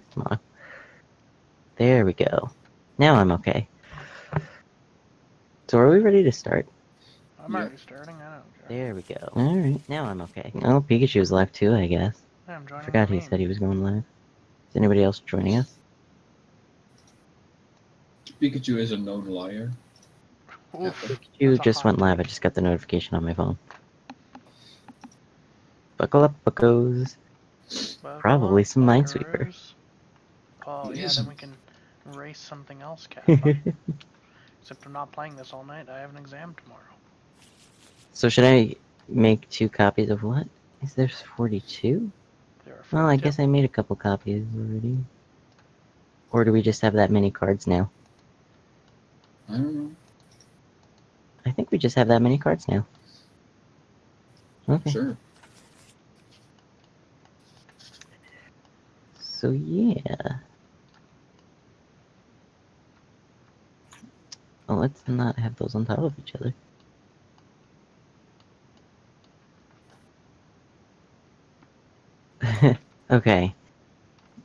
next tomorrow. There we go. Now I'm okay. So are we ready to start? I'm Yeah. already starting. I don't care. There we go. Alright, now I'm okay. Oh, Pikachu's live too, I guess. Yeah, I'm joining. Forgot he meme. said he was going live. Is anybody else joining us? Pikachu is a known liar. Oof. You That's just went live. I just got the notification on my phone. Buckle up, buckos. Buckle Probably some Minesweeper. Buggers. Oh yeah, Yes. then we can race something else, Kappa. Except I'm not playing this all night. I have an exam tomorrow. so should I make two copies of what? Is there 42? There are Well, I guess I made a couple copies already. Or do we just have that many cards now? I don't know. I think we just have that many cards now. Okay. Sure. So yeah. Well, let's not have those on top of each other. okay.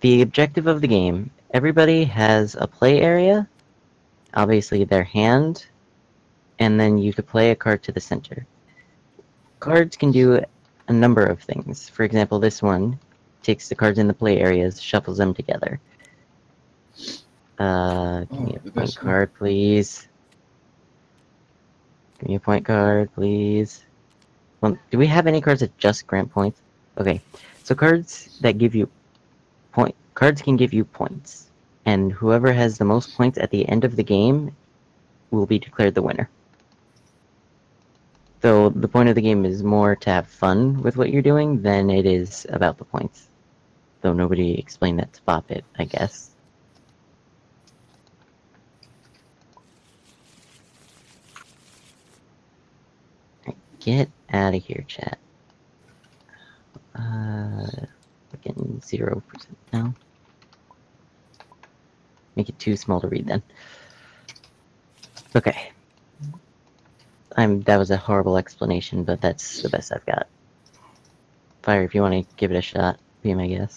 The objective of the game everybody has a play area, obviously their hand, and then you could play a card to the center. Cards can do a number of things. For example, this one takes the cards in the play areas, shuffles them together. Uh, give me Oh, a point card, please. Give me a point card, please. Well, do we have any cards that just grant points? Okay, so cards that give you point cards can give you points, and whoever has the most points at the end of the game will be declared the winner. Though the point of the game is more to have fun with what you're doing than it is about the points. Though nobody explained that to Bop It, I guess. Get out of here, chat. Uh, fucking zero percent now. Make it too small to read then. Okay. I'm. That was a horrible explanation, but that's the best I've got. Fire, if you want to give it a shot, be my guess.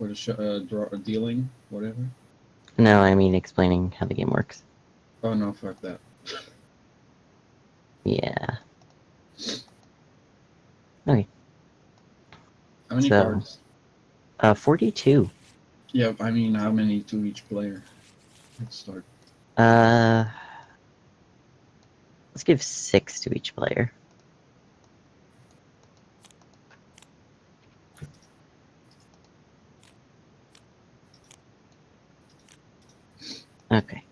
Or the sh- uh, draw, dealing, whatever. No, I mean explaining how the game works. Oh no, fuck that. Yeah. Okay. How many So- cards? Uh, 42. Yeah, I mean, how many to each player? Let's start. Uh, let's give six to each player. Okay.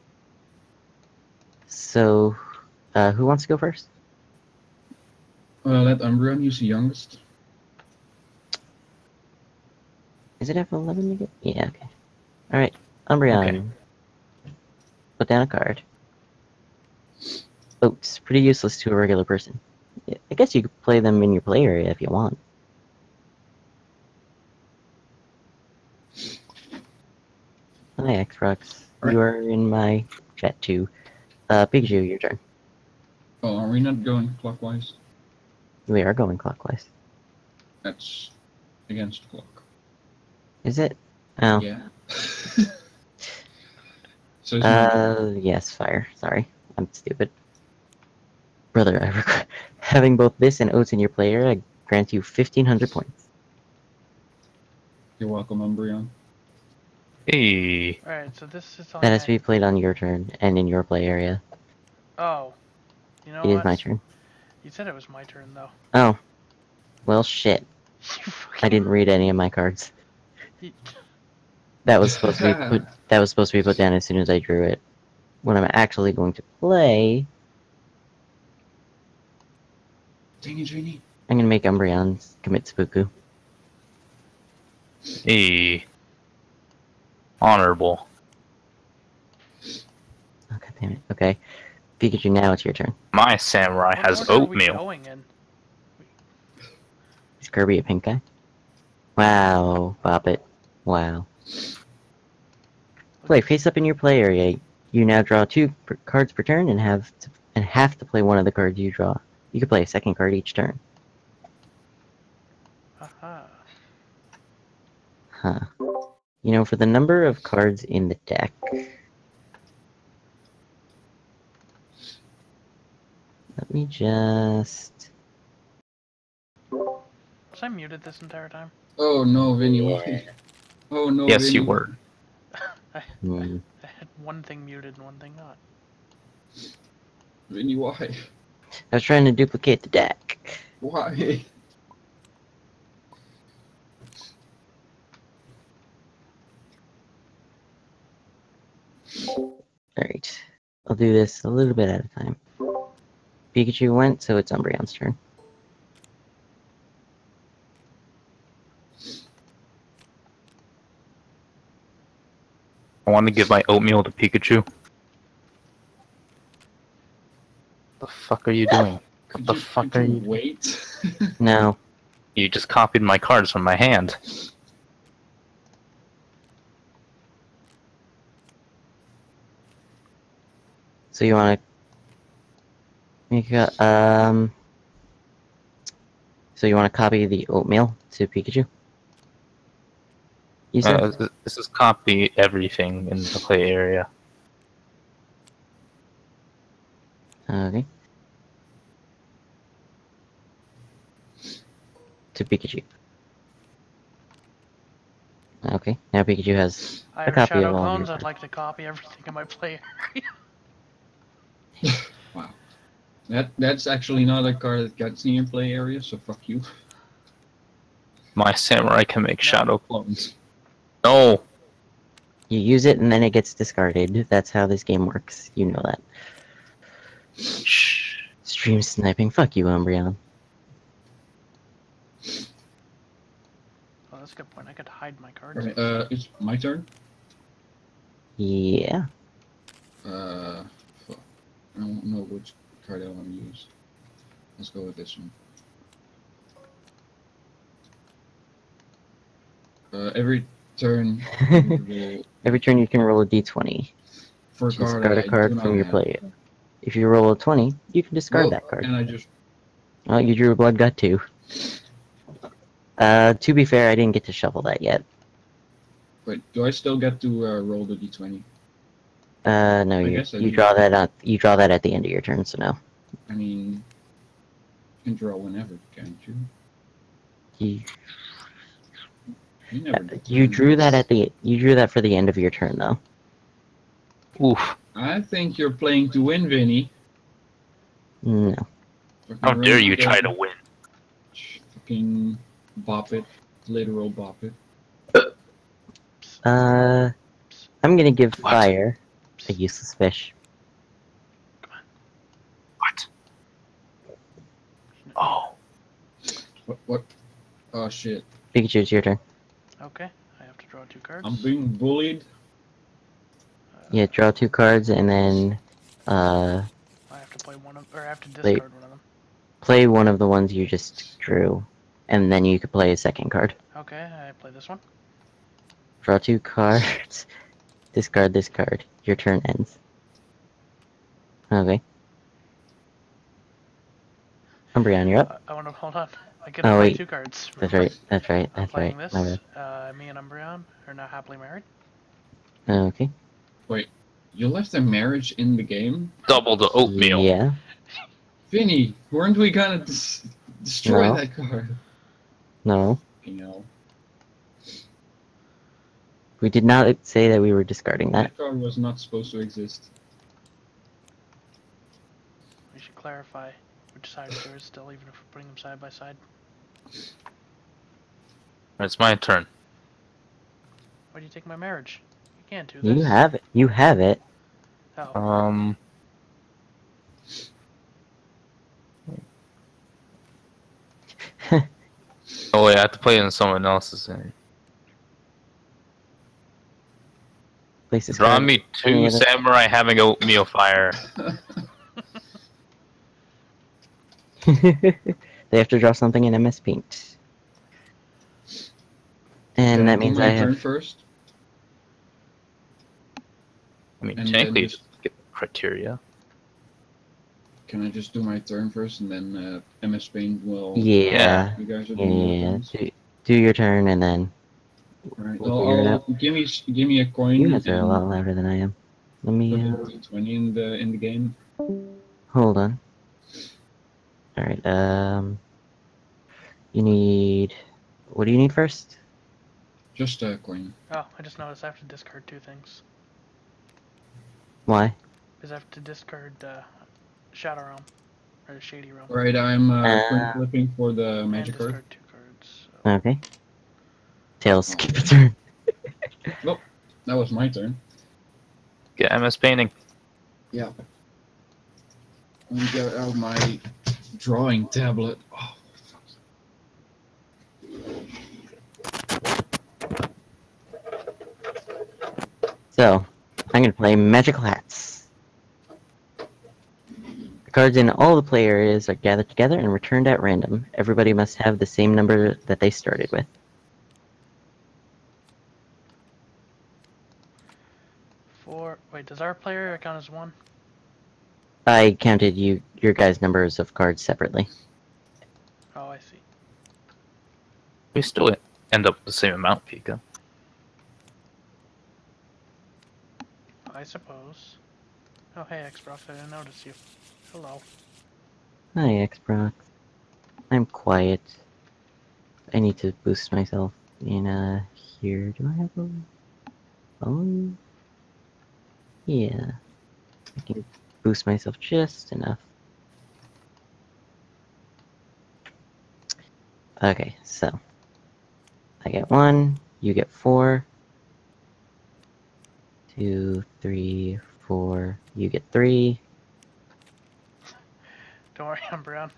So, uh, who wants to go first? Uh, let Umbreon use the youngest. Is it F11 again? Yeah, okay. Alright, Umbreon. Okay. Put down a card. Oh, it's pretty useless to a regular person. I guess you could play them in your play area if you want. Hi, Xrox. Alright. You are in my chat too. Uh, Pikachu, your turn. Oh, are we not going clockwise? We are going clockwise. That's against the clock. Is it? Oh. Yeah. so it's not- Uh, yes, fire. Sorry, I'm stupid. Brother, I regret having both this and oats in your player. I grant you 1500 points. you're welcome, Umbreon. Hey, Alright, so this is on. That has to be played on your turn and in your play area. Oh. You know It is what? my turn. You said it was my turn though. Oh, well, shit. I didn't read any of my cards. That was supposed to be put. That was supposed to be put down as soon as I drew it. When I'm actually going to play, Dang it, Genie. I'm gonna make Umbreon commit seppuku. hey. Honorable. Oh, okay, damn it. Okay, Pikachu, now it's your turn. My samurai what has order are we oatmeal. going in? Is Kirby a pink guy? Wow, Bop It. Wow. Play face up in your play area. You now draw two per- cards per turn and have to, and have to play one of the cards you draw. You can play a second card each turn. Haha. Huh. You know, for the number of cards in the deck. Let me just. Was I muted this entire time? Oh no, Vinny, why? Oh no. Yes, Vinny. you were. Hmm. I had one thing muted and one thing not. Vinny, why? I was trying to duplicate the deck. Why? Alright. I'll do this a little bit at a time. Pikachu went, so it's Umbreon's turn. I want to give my oatmeal to Pikachu. The fuck are you doing? Could the you, fuck could are you you- wait? No. You just copied my cards from my hand. So you want to make a, um. So you want to copy the oatmeal to Pikachu? You said. Uh, this is copy everything in the play area. okay. To Pikachu. Okay. Now Pikachu has. I A have copy of Shadow all of your Clones. I'd like to copy everything in my player. that that's actually not a card that gets in your play area, so fuck you. My samurai can make shadow clones. No! You use it and then it gets discarded. That's how this game works. You know that. Shh. Stream sniping. Fuck you, Umbreon. Oh, that's a good point. I could hide my cards. Alright, uh, it's my turn. Yeah. Uh, fuck. I don't know which card I want to use. Let's go with this one. Uh, every turn, Every turn you can roll a d20. for a card. Discard I a card from your play. If you roll a 20, you can discard Well, that card. And I just Oh, you drew a Blood God too. Uh, to be fair, I didn't get to shuffle that yet. wait. Do I still get to uh, roll the d20? Uh, no, I you you do. draw that at you draw that at the end of your turn. So no, I mean, you can draw whenever, can't you? you You never. Uh, you drew that at the you drew that for the end of your turn though. Oof. I think you're playing to win, Vinny. No, How dare run you try to win? Fucking bop it, literal bop it. uh, I'm gonna give What? fire a useless fish. What? Oh. What? What? Oh shit! Pikachu, it's your turn. Okay, I have to draw two cards. I'm being bullied. Uh, Yeah, draw two cards and then uh I have to play one of, or I have to Play- discard one of them. play one of the ones you just drew, and then you could play a second card. Okay, I play this one. Draw two cards. Discard this card. Your turn ends. Okay. Umbreon, you're up. I, I want to hold on. I get to Oh, play wait. two cards. That's right. That's right. I'm That's right. playing this. My bad. Uh, me and Umbreon are now happily married. Okay. Wait, you left a marriage in the game, Double the oatmeal. Yeah. Vinny. Weren't we gonna dis- destroy No. that card? No. You know, We did not say that we were discarding that. that card was not supposed to exist. We should clarify which side is yours still, even if we're putting them side by side. It's my turn. Why do you take my marriage? You can't do this. You have it. You have it. Oh, Um. Oh wait, I have to play it in someone else's name. Place this Draw me Any two samurai having oatmeal fire. they have to draw something in MS Paint. And Can that means I turn have. first. I mean, And technically, just- it's get criteria. Can I just do my turn first, and then uh, MS Paint will? Yeah. You guys are doing Yeah. Do, do your turn and then Right. We'll I'll- figure it I'll- give me give me a coin. You guys are a lot louder than I am. Let me uh, put a D20 in the in the game. hold on. All right. Um, you need. What do you need first? Just a coin. Oh, I just noticed I have to discard two things. Why? Because I have to discard uh, Shadow Realm. Or the Shady Realm. Right. I'm uh, Uh, flipping for the magic card. two cards. So. Okay. Tails, skip a turn. That was my turn. Get MS painting. Yeah. Let me get out my drawing tablet. Oh. So, I'm gonna play Magical Hats. The cards in all the play areas are gathered together and returned at random. Everybody must have the same number that they started with. Four. Wait, does our player count as one? I counted you your guys' numbers of cards separately. Oh, I see. We still end up with the same amount, Pika. I suppose. Oh, hey, Xbox, I didn't notice you. Hello. Hi, Xprox. I'm quiet. I need to boost myself in uh here. Do I have a phone? Yeah. I can boost myself just enough. Okay, so I get one, you get four. Two, three, four, you get three, Don't worry, I'm brown.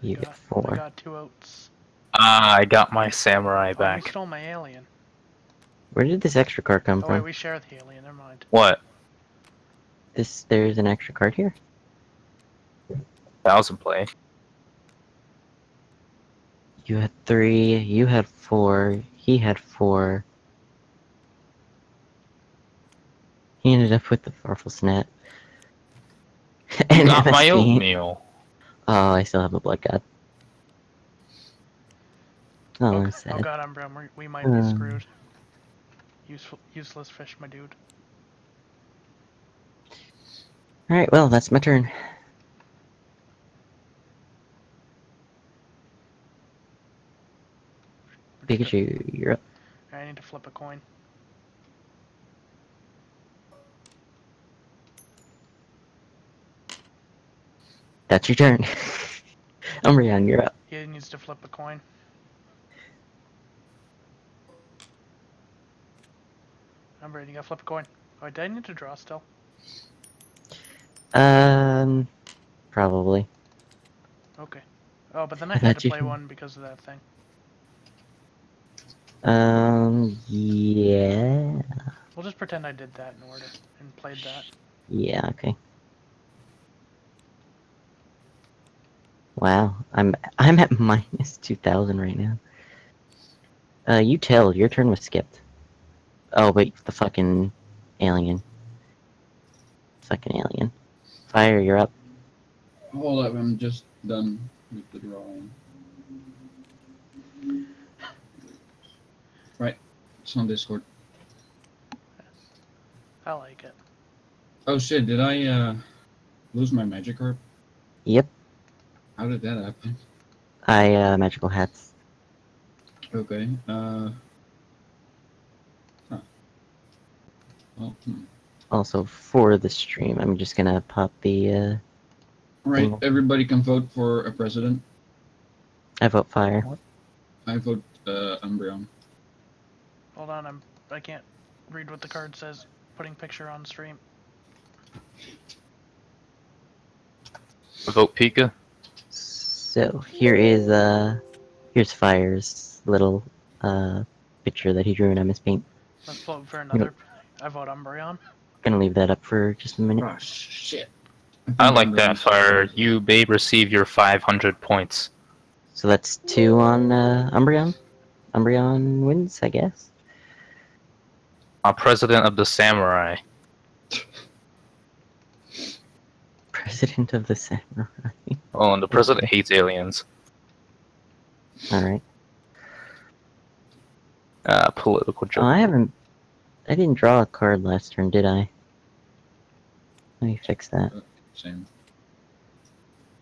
you got, get I got two oats. Ah, I got my samurai Oh, you back. stole my alien. Where did this extra card come Oh, from? wait, we share the alien. Never mind. What? This there's an extra card here. Thousand play. You had three, you had four, he had four. He ended up with the Farfel Snap. and got my oatmeal. Oh, I still have a Blood God. Oh, oh, I'm oh sad. god, I'm brown. We, we might be Um. screwed. Useful, useless fish, my dude. Alright, well, that's my turn. Pikachu, you're up. I need to flip a coin. That's your turn. Umbreon, you're up. He needs to flip a coin. I'm ready. You gotta flip a coin. Oh, did I need to draw still? Um, probably. Okay. Oh, but then I had to play one because of that thing. Um, yeah. We'll just pretend I did that in order and played that. Yeah, okay. Wow, I'm I'm at minus two thousand right now. Uh, you tell your turn was skipped. Oh wait, the fucking alien. Fucking alien. Fire, you're up. Hold up, I'm just done with the drawing. Right, it's on Discord. I like it. Oh shit, did I uh lose my magic card? Yep, How did that happen? I uh magical hats. Okay, uh. Huh. Well, hmm. Also for the stream, I'm just gonna pop the uh Right, Cool. everybody can vote for a president. I vote fire. I vote uh, Umbreon. Hold on, I'm I can't read what the card says. Putting picture on stream. Vote Pika. So here is uh here's Fire's little uh picture that he drew in MS Paint. Let's vote for another. I vote Umbreon. Gonna leave that up for just a minute. Oh shit. I think like that, Fire. You may receive your 500 points. So that's two on uh, Umbreon. Umbreon wins, I guess. Uh, president of the Samurai. President of the Samurai. Oh, and the president hates aliens. All right. Uh, political joke. Oh, I haven't. I didn't draw a card last turn, did I? Let me fix that. Same.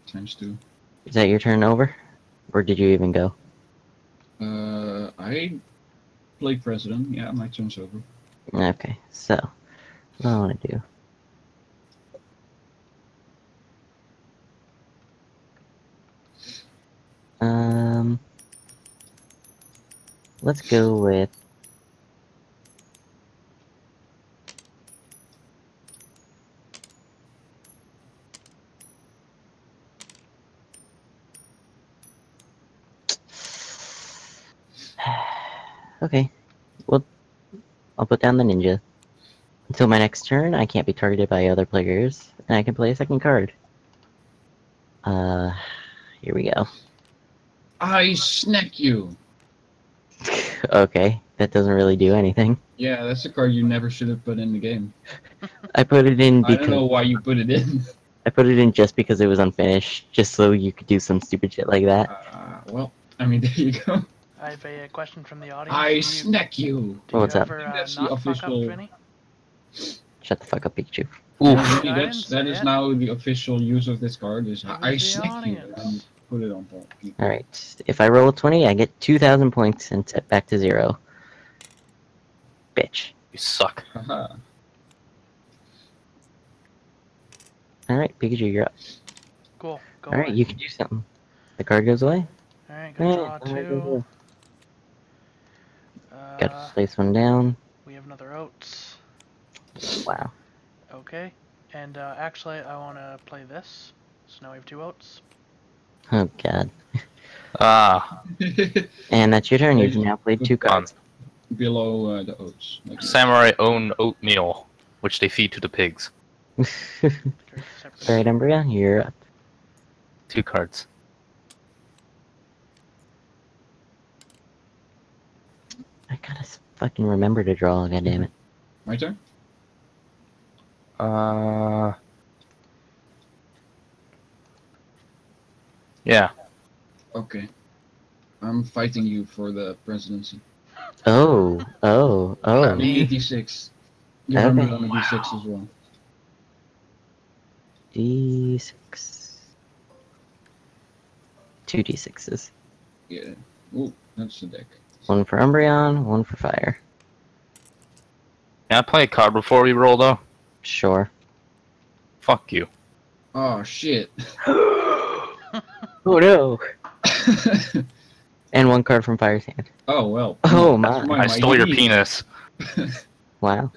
Times two. Is that your turn over? Or did you even go? Uh, I played president. Yeah, my turn's over. Okay, so. What do I want to do? Um. Let's go with. Okay. Well, I'll put down the ninja. Until my next turn, I can't be targeted by other players, and I can play a second card. Uh, here we go. I snack you. okay, that doesn't really do anything. Yeah, that's a card you never should have put in the game. I put it in because... I don't know why you put it in. I put it in just because it was unfinished, just so you could do some stupid shit like that. Uh, well, I mean, there you go. I have a, question from the audience. I Do you- snack you. Do What's you up? ever, uh, That's the official- Shut the fuck up, Pikachu. Oof. Yeah, I that's didn't that say is it. now the official use of this card. Is It I was the snack you and put it on top. Alright, if I roll a 20, I get 2,000 points and set back to zero. Bitch. You suck. Haha. Alright, Pikachu, you're up. Cool. Go Alright, away. you can do something. The card goes away. Alright, gonna draw Alright, alright, go two. Away. Gotta Uh, place one down. we have another oats. Wow. Okay. And uh, actually, I want to play this. So now we have two oats. Oh god. Ah, And that's your turn. You've now played two cards. Below uh, the oats. Like samurai own oatmeal, which they feed to the pigs. They're separate. Alright, Umbreon, you're up. Two cards. I gotta fucking remember to draw, god damn it. My turn. Uh. Yeah. Okay. I'm fighting you for the presidency. Oh, oh, oh. Give me a d6. Give Okay. me on a d6 as well. D6. Two D6s. Yeah. Ooh, that's the deck. One for Umbreon, one for fire. Can I play a card before we roll, though? Sure. Fuck you. Oh shit. Oh no! And one card from Fire's hand. oh well. Oh, That's my. I stole your penis. Wow.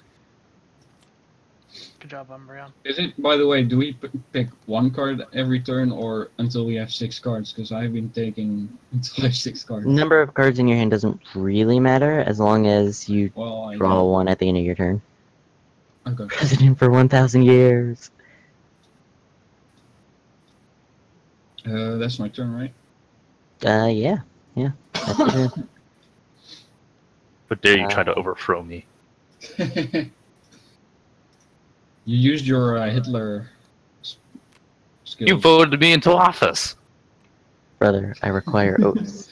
Good job, Umbreon. Is it, by the way, do we p- pick one card every turn or until we have six cards? Because I've been taking until I have six cards. Number of cards in your hand doesn't really matter as long as you Well, draw know. one at the end of your turn. Okay. President for 1,000 years. Uh, that's my turn, right? Uh, yeah. Yeah. That's your turn. But dare you try to Uh, overthrow me? you used your uh, Hitler skills. You voted me into office. Brother, I require oats.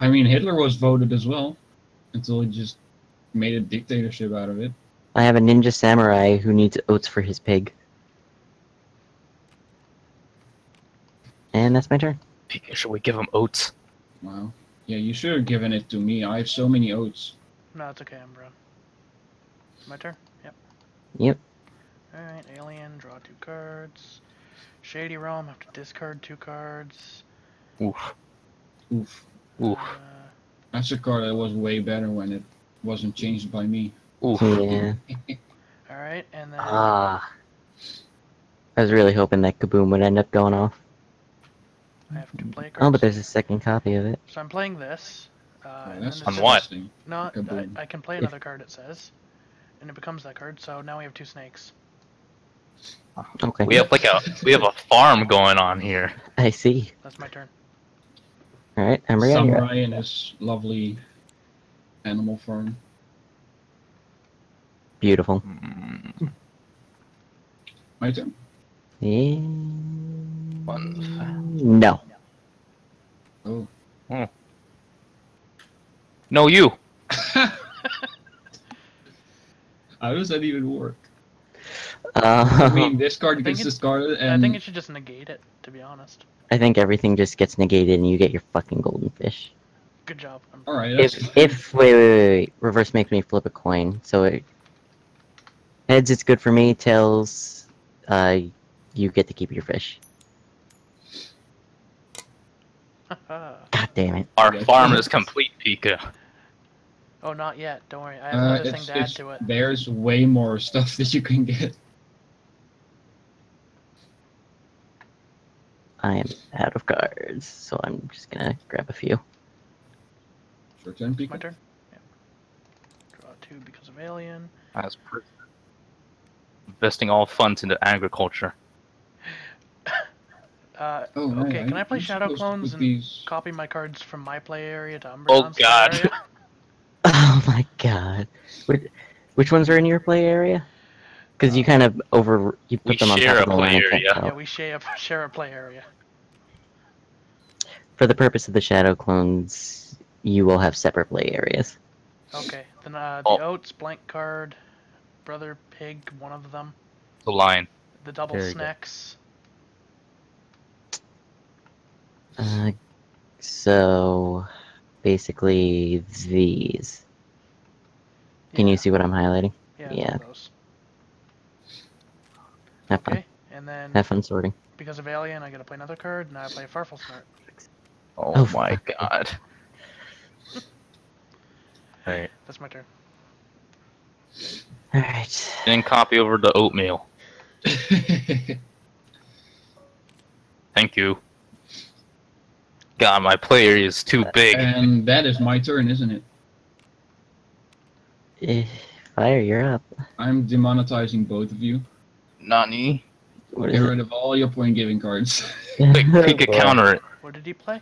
I mean, Hitler was voted as well, until he just made a dictatorship out of it. I have a ninja samurai who needs oats for his pig. And that's my turn. Should we give him oats? Wow. Yeah, you should have given it to me. I have so many oats. No, it's okay, Umbreon. My turn? Yep. Yep. Alright, Alien, draw two cards. Shady Realm, have to discard two cards. Oof. Oof. Oof. Uh, That's a card that was way better when it wasn't changed by me. Oof. Yeah. Alright, and then Ah. I was really hoping that Kaboom would end up going off. I have to play a Oh, but there's a second copy of it. So I'm playing this. Uh, Oh, and that's On what? interesting. No, I, I can play another card, it says. And it becomes that card, so now we have two snakes. Okay. We have like a we have a farm going on here. I see. That's my turn. Alright, Umbreon, you're. Samurai in his lovely animal farm. Beautiful. Mm, My turn. Yeah. One. No. Oh. No, you. How does that even work? Uh, I mean, this card gets discarded, and I think it should just negate it, to be honest. I think everything just gets negated and you get your fucking golden fish. Good job. I'm- all right. That's If if wait, wait wait wait reverse makes me flip a coin. So it, heads it's good for me. Tails, uh, you get to keep your fish. God damn it! Our farm is complete, Pika. Oh, not yet. Don't worry. I have uh, another thing to add to it. there's way more stuff that you can get. I am out of cards, so I'm just gonna grab a few. Your turn, Pika. My turn? Yeah. Draw two because of alien. As per- investing all funds into agriculture. Uh, Oh, right, okay, can I play I'm Shadow Clones and these- copy my cards from my play area to Umbreon's Oh, play God. area? Oh my god! Which, which ones are in your play area? Because you kind of over you put We them on share top a of the line. play I can't area. tell. yeah, we share a, share a play area. For the purpose of the shadow clones, you will have separate play areas. Okay, then uh, the Oh. Oats, blank card, Brother Pig, one of them, The lion. the double There you go. snacks. Uh, so basically these. Can Yeah, you see what I'm highlighting? Yeah. yeah. Those. Have fun. Okay, and then Have fun sorting. because of Alien, I gotta play another card. Now I play Farfel Smart. Oh, Oh, my god. Alright. That's my turn. All right. Then copy over the oatmeal. Thank you. God, my player is too big. and that is my turn, isn't it? Eh, Fire, you're up. I'm demonetizing both of you. Nani? What Get is rid of all your point giving cards. Quick, it? Pika, counter it. What did he play?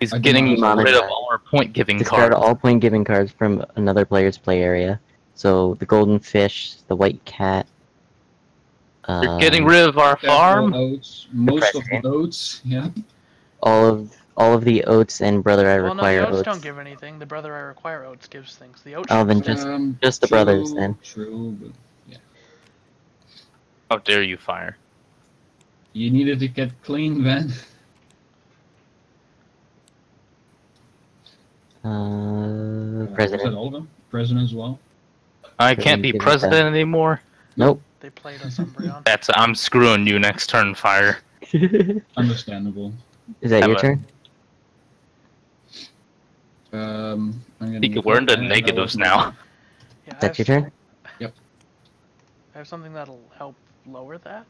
He's I getting demonetize. rid of all our point giving Discard cards. all point giving cards from another player's play area. So the golden fish, the white cat. Uh, You're getting rid of our farm? Oats, most of the oats. Yeah. all of all of the oats and brother I well, no, require the Oats oats. don't give anything. The Brother I Require Oats gives things. The Oats. Oh, then just- um, just the true, brothers, then. True, but yeah. How dare you fire? you needed to get clean, then. Uh, Uh, was that president. all of them? President as well. I Couldn't can't be president anymore. Nope. They played us Umbreon. That's I'm screwing you next turn, fire. Understandable. Is that Have your a- turn? Um, I'm gonna Pika, we're in the that negatives now. Yeah, That's have your turn. Yep. I have something that'll help lower that.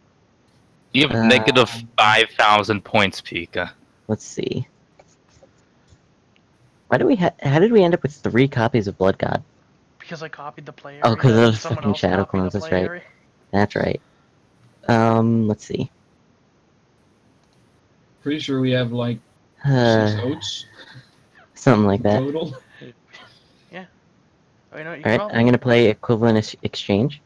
You have Uh, negative 5,000 points, Pika. Let's see. Why do we? Ha- how did we end up with three copies of Blood God? Because I copied the player. Oh, because and those fucking shadow clones, that's play right. Area. That's right. Um, let's see. Pretty sure we have like six Uh, oats something like that. total. Oh, you know All right, can I'm gonna play equivalent exchange.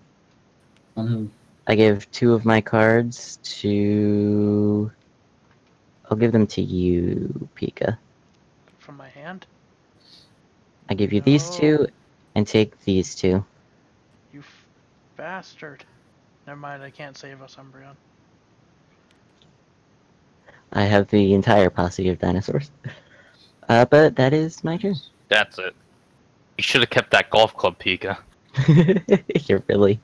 On who? I give two of my cards to. I'll give them to you, Pika. from my hand. I give you these two, and take these two. You f- bastard. Never mind. I can't save us, Umbreon. I have the entire posse of dinosaurs. Uh, but that is my turn. That's it. You should have kept that golf club, Pika. You're really.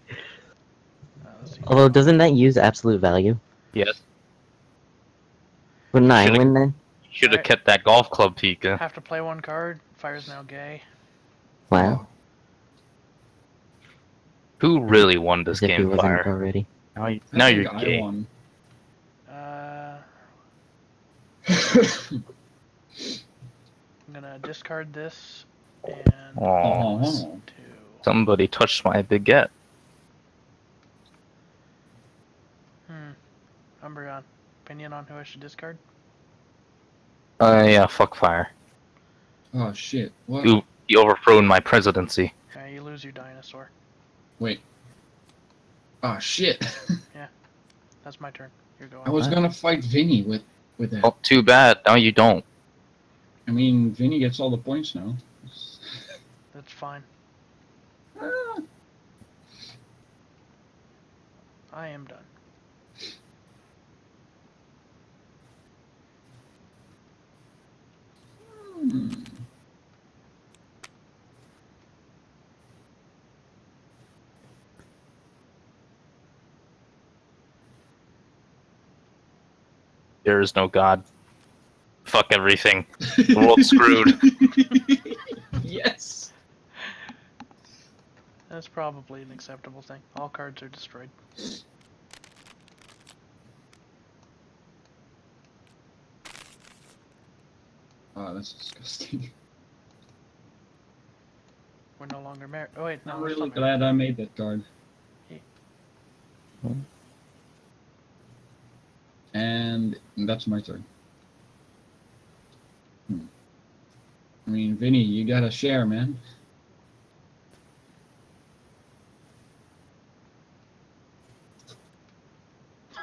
Uh. Although, doesn't that use absolute value? Yes. Wouldn't I Should've- win then? You should have Alright. kept that golf club, Pika. Have to play one card. Fire's now gay. Wow. Who really won this As if game, wasn't Fire? already. Now, you, now you're I gay. won. Uh, I'm gonna discard this and Aw, Oh. two. somebody touched my baguette. Hmm. Umbreon. Opinion on who I should discard? Uh, yeah, fuck Fire. oh shit! What? You, you overthrown my presidency. Okay, you lose your dinosaur. Wait. Oh shit! Yeah. That's my turn. You're going. I was gonna fight Vinny with with that. Oh, too bad. No, you don't. I mean, Vinny gets all the points now. That's fine. Ah, I am done. hmm. There is no God. Fuck everything. The world's screwed. yes. That's probably an acceptable thing. All cards are destroyed. Oh, that's disgusting. We're no longer married. Oh wait, no, I'm really glad I made that card. Yeah. And that's my turn. Hmm. I mean, Vinny, you gotta share, man.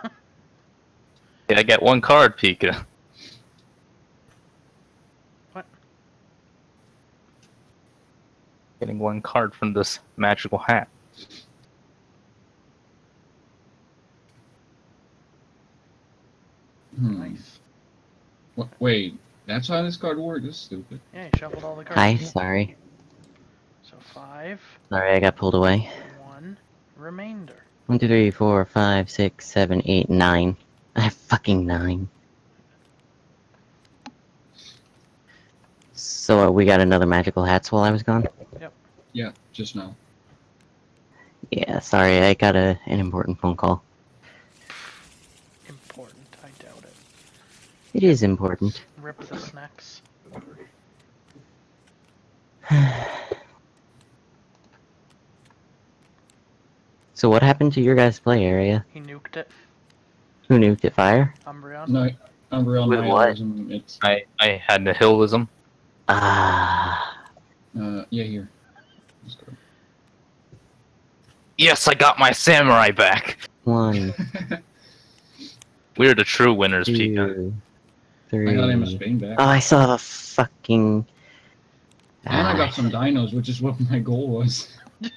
Yeah, I got one card, Pika. What? Getting one card from this magical hat. Hmm. Nice. Wha- Wait, that's how this card works? That's stupid. Yeah, you shuffled all the cards. Hi, sorry. So five, Sorry, I got pulled away. one, remainder. One, two, three, four, five, six, seven, eight, nine. I have fucking nine. So uh, we got another magical hats while I was gone. Yep. Yeah, just now. Yeah, sorry, I got a an important phone call. Important, I doubt it. It is important. Rip the snacks. So what happened to your guys' play area? He nuked it. Who nuked it? Fire? Umbreon. No, Umbrella With what? It's I, I had nihilism. Ah, uh, yeah, here. Yes, I got my samurai back. one, We're the true winners, Pika. Two, I got him a three. Spain back. Oh, I saw a fucking. and I got some dinos, which is what my goal was.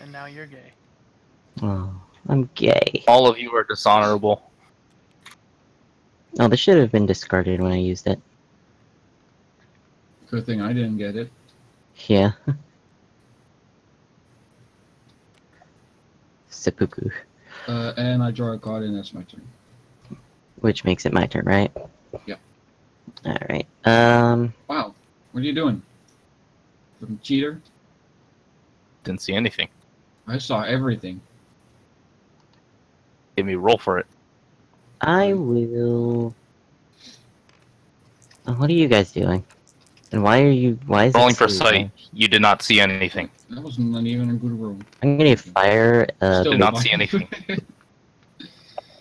And now you're gay. Oh, I'm gay. All of you are dishonorable. Oh, this should have been discarded when I used it. Good thing I didn't get it. Yeah. Seppuku. Uh, and I draw a card, and that's my turn. Which makes it my turn, right? Yeah. Alright. Um, Wow, what are you doing? Fucking cheater! Didn't see anything. I saw everything. Give me roll for it. I will. What are you guys doing? And why are you? Why is it Rolling for so sight. low? You did not see anything. That was not even a good roll. I'm gonna fire. Uh, Still did not see anything.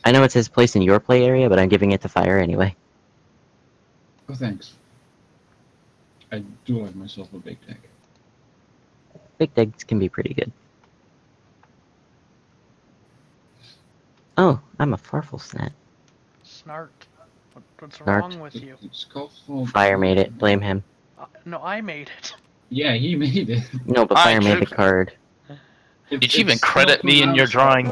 I know it says place in your play area, but I'm giving it to fire anyway. oh, thanks. I do like myself a big deck. Big decks can be pretty good. Oh, I'm a Farfel Snat. Snart. What, what's Snart. wrong with you? It's called Fire made it. Blame him. Uh, no, I made it. Yeah, he made it. No, but I fire made the card. It- Did you even credit me in your drawing?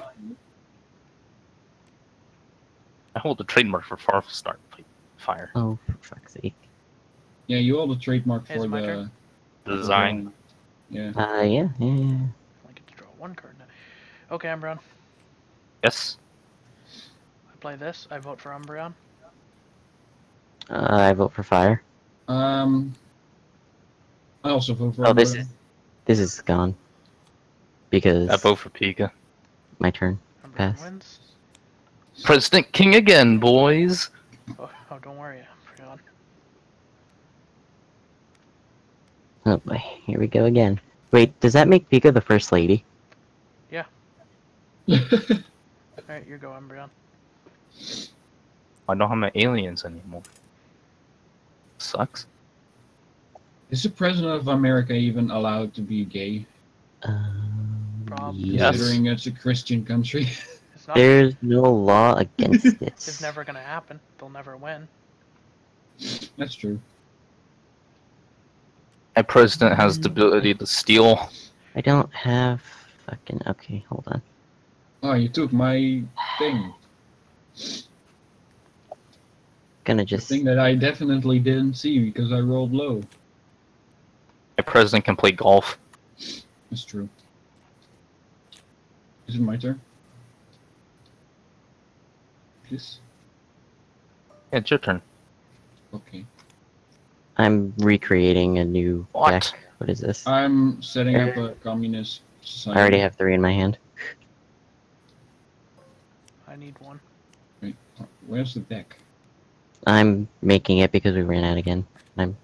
I hold the trademark for far start fire Oh, for fuck's sake. Yeah, you hold the trademark It's for the turn. the design. Yeah. Uh, yeah, yeah, yeah. I get to draw one card now. Okay, Umbreon. Yes. I play this. I vote for Umbreon. Uh, I vote for fire. Um. I also vote for. Oh, this is this is gone because I vote for Pika. my turn. Umbreon Pass. wins. President King again, boys. Oh, oh don't worry, Umbreon. Oh boy, here we go again. Wait, does that make Pika the first lady? Yeah. Alright, you go, Umbreon. I don't have my aliens anymore. Sucks. is the president of America even allowed to be gay, Um, Probably. Yes. considering it's a Christian country? It's not. There's no law against It's this. never gonna happen. They'll never win. That's true. A president has the mm. ability to steal. I don't have fucking. Okay, hold on. Oh, you took my thing. Gonna The just. thing that I definitely didn't see because I rolled low. A president can play golf. That's true. Is it my turn? Please. Yeah, it's your turn. Okay. I'm recreating a new What? deck. What is this? I'm setting up a communist society. I already have three in my hand. I need one. Wait, where's the deck? I'm making it because we ran out again. I'm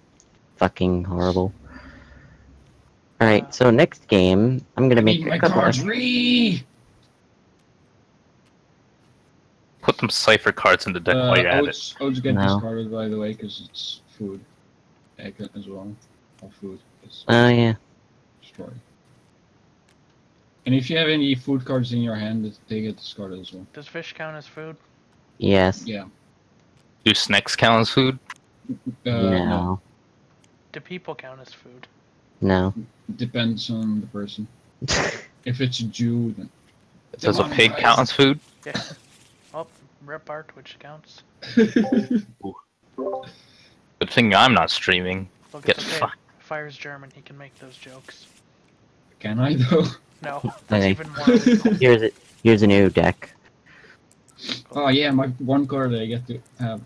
fucking horrible. Alright, uh, so next game, I'm gonna I make need a my couple cards of- Put some cipher cards in the deck while Uh, you're at it. oats, oats get No. discarded by the way because it's food. Egg as well. All food. It's Oh yeah. destroyed. And if you have any food cards in your hand, they get discarded as well. Does fish count as food? Yes. Yeah. Do snacks count as food? Uh, no. Do people count as food? No. Depends on the person. If it's a Jew, then. Does a pig. Count as food? Yeah. Oh, rip art, which counts. Good thing I'm not streaming. Look, Get it's okay. fucked. Fire's German. He can make those jokes. Can I though? No, that's think- even more illegal. Here's a here's a new deck. Oh yeah, my one card I get to have.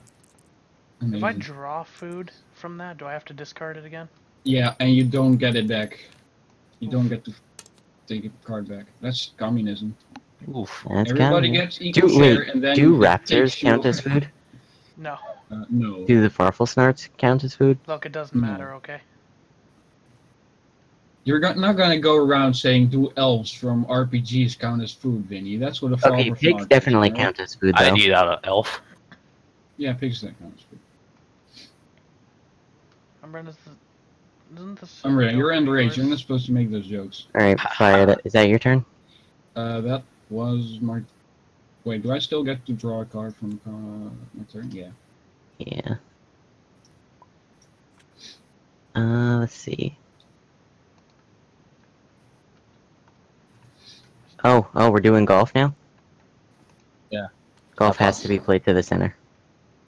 If I draw food from that, do I have to discard it again? Yeah, and you don't get it back. You don't get to take a card back. That's communism. Oof. That's Everybody kinda- gets equal Do share, wait, and then do raptors count as food? No. Uh, no. Do the farfelsnarts count as food? Look, it doesn't No. matter, okay? You're not gonna go around saying do elves from RPGs count as food, Vinny. That's what a Okay, farmer pigs farm is, definitely right? count as food I though. eat out of elf. Yeah, pigs that count as food. Umbrella, isn't this? I'm ready. You're underage. You're not supposed to make those jokes. Alright, fire that. Is that your turn? Uh, that was my. Wait, do I still get to draw a card from uh, my turn? Yeah. Yeah. Uh, let's see. Oh, oh, we're doing golf now? Yeah. Golf has to be played to the center.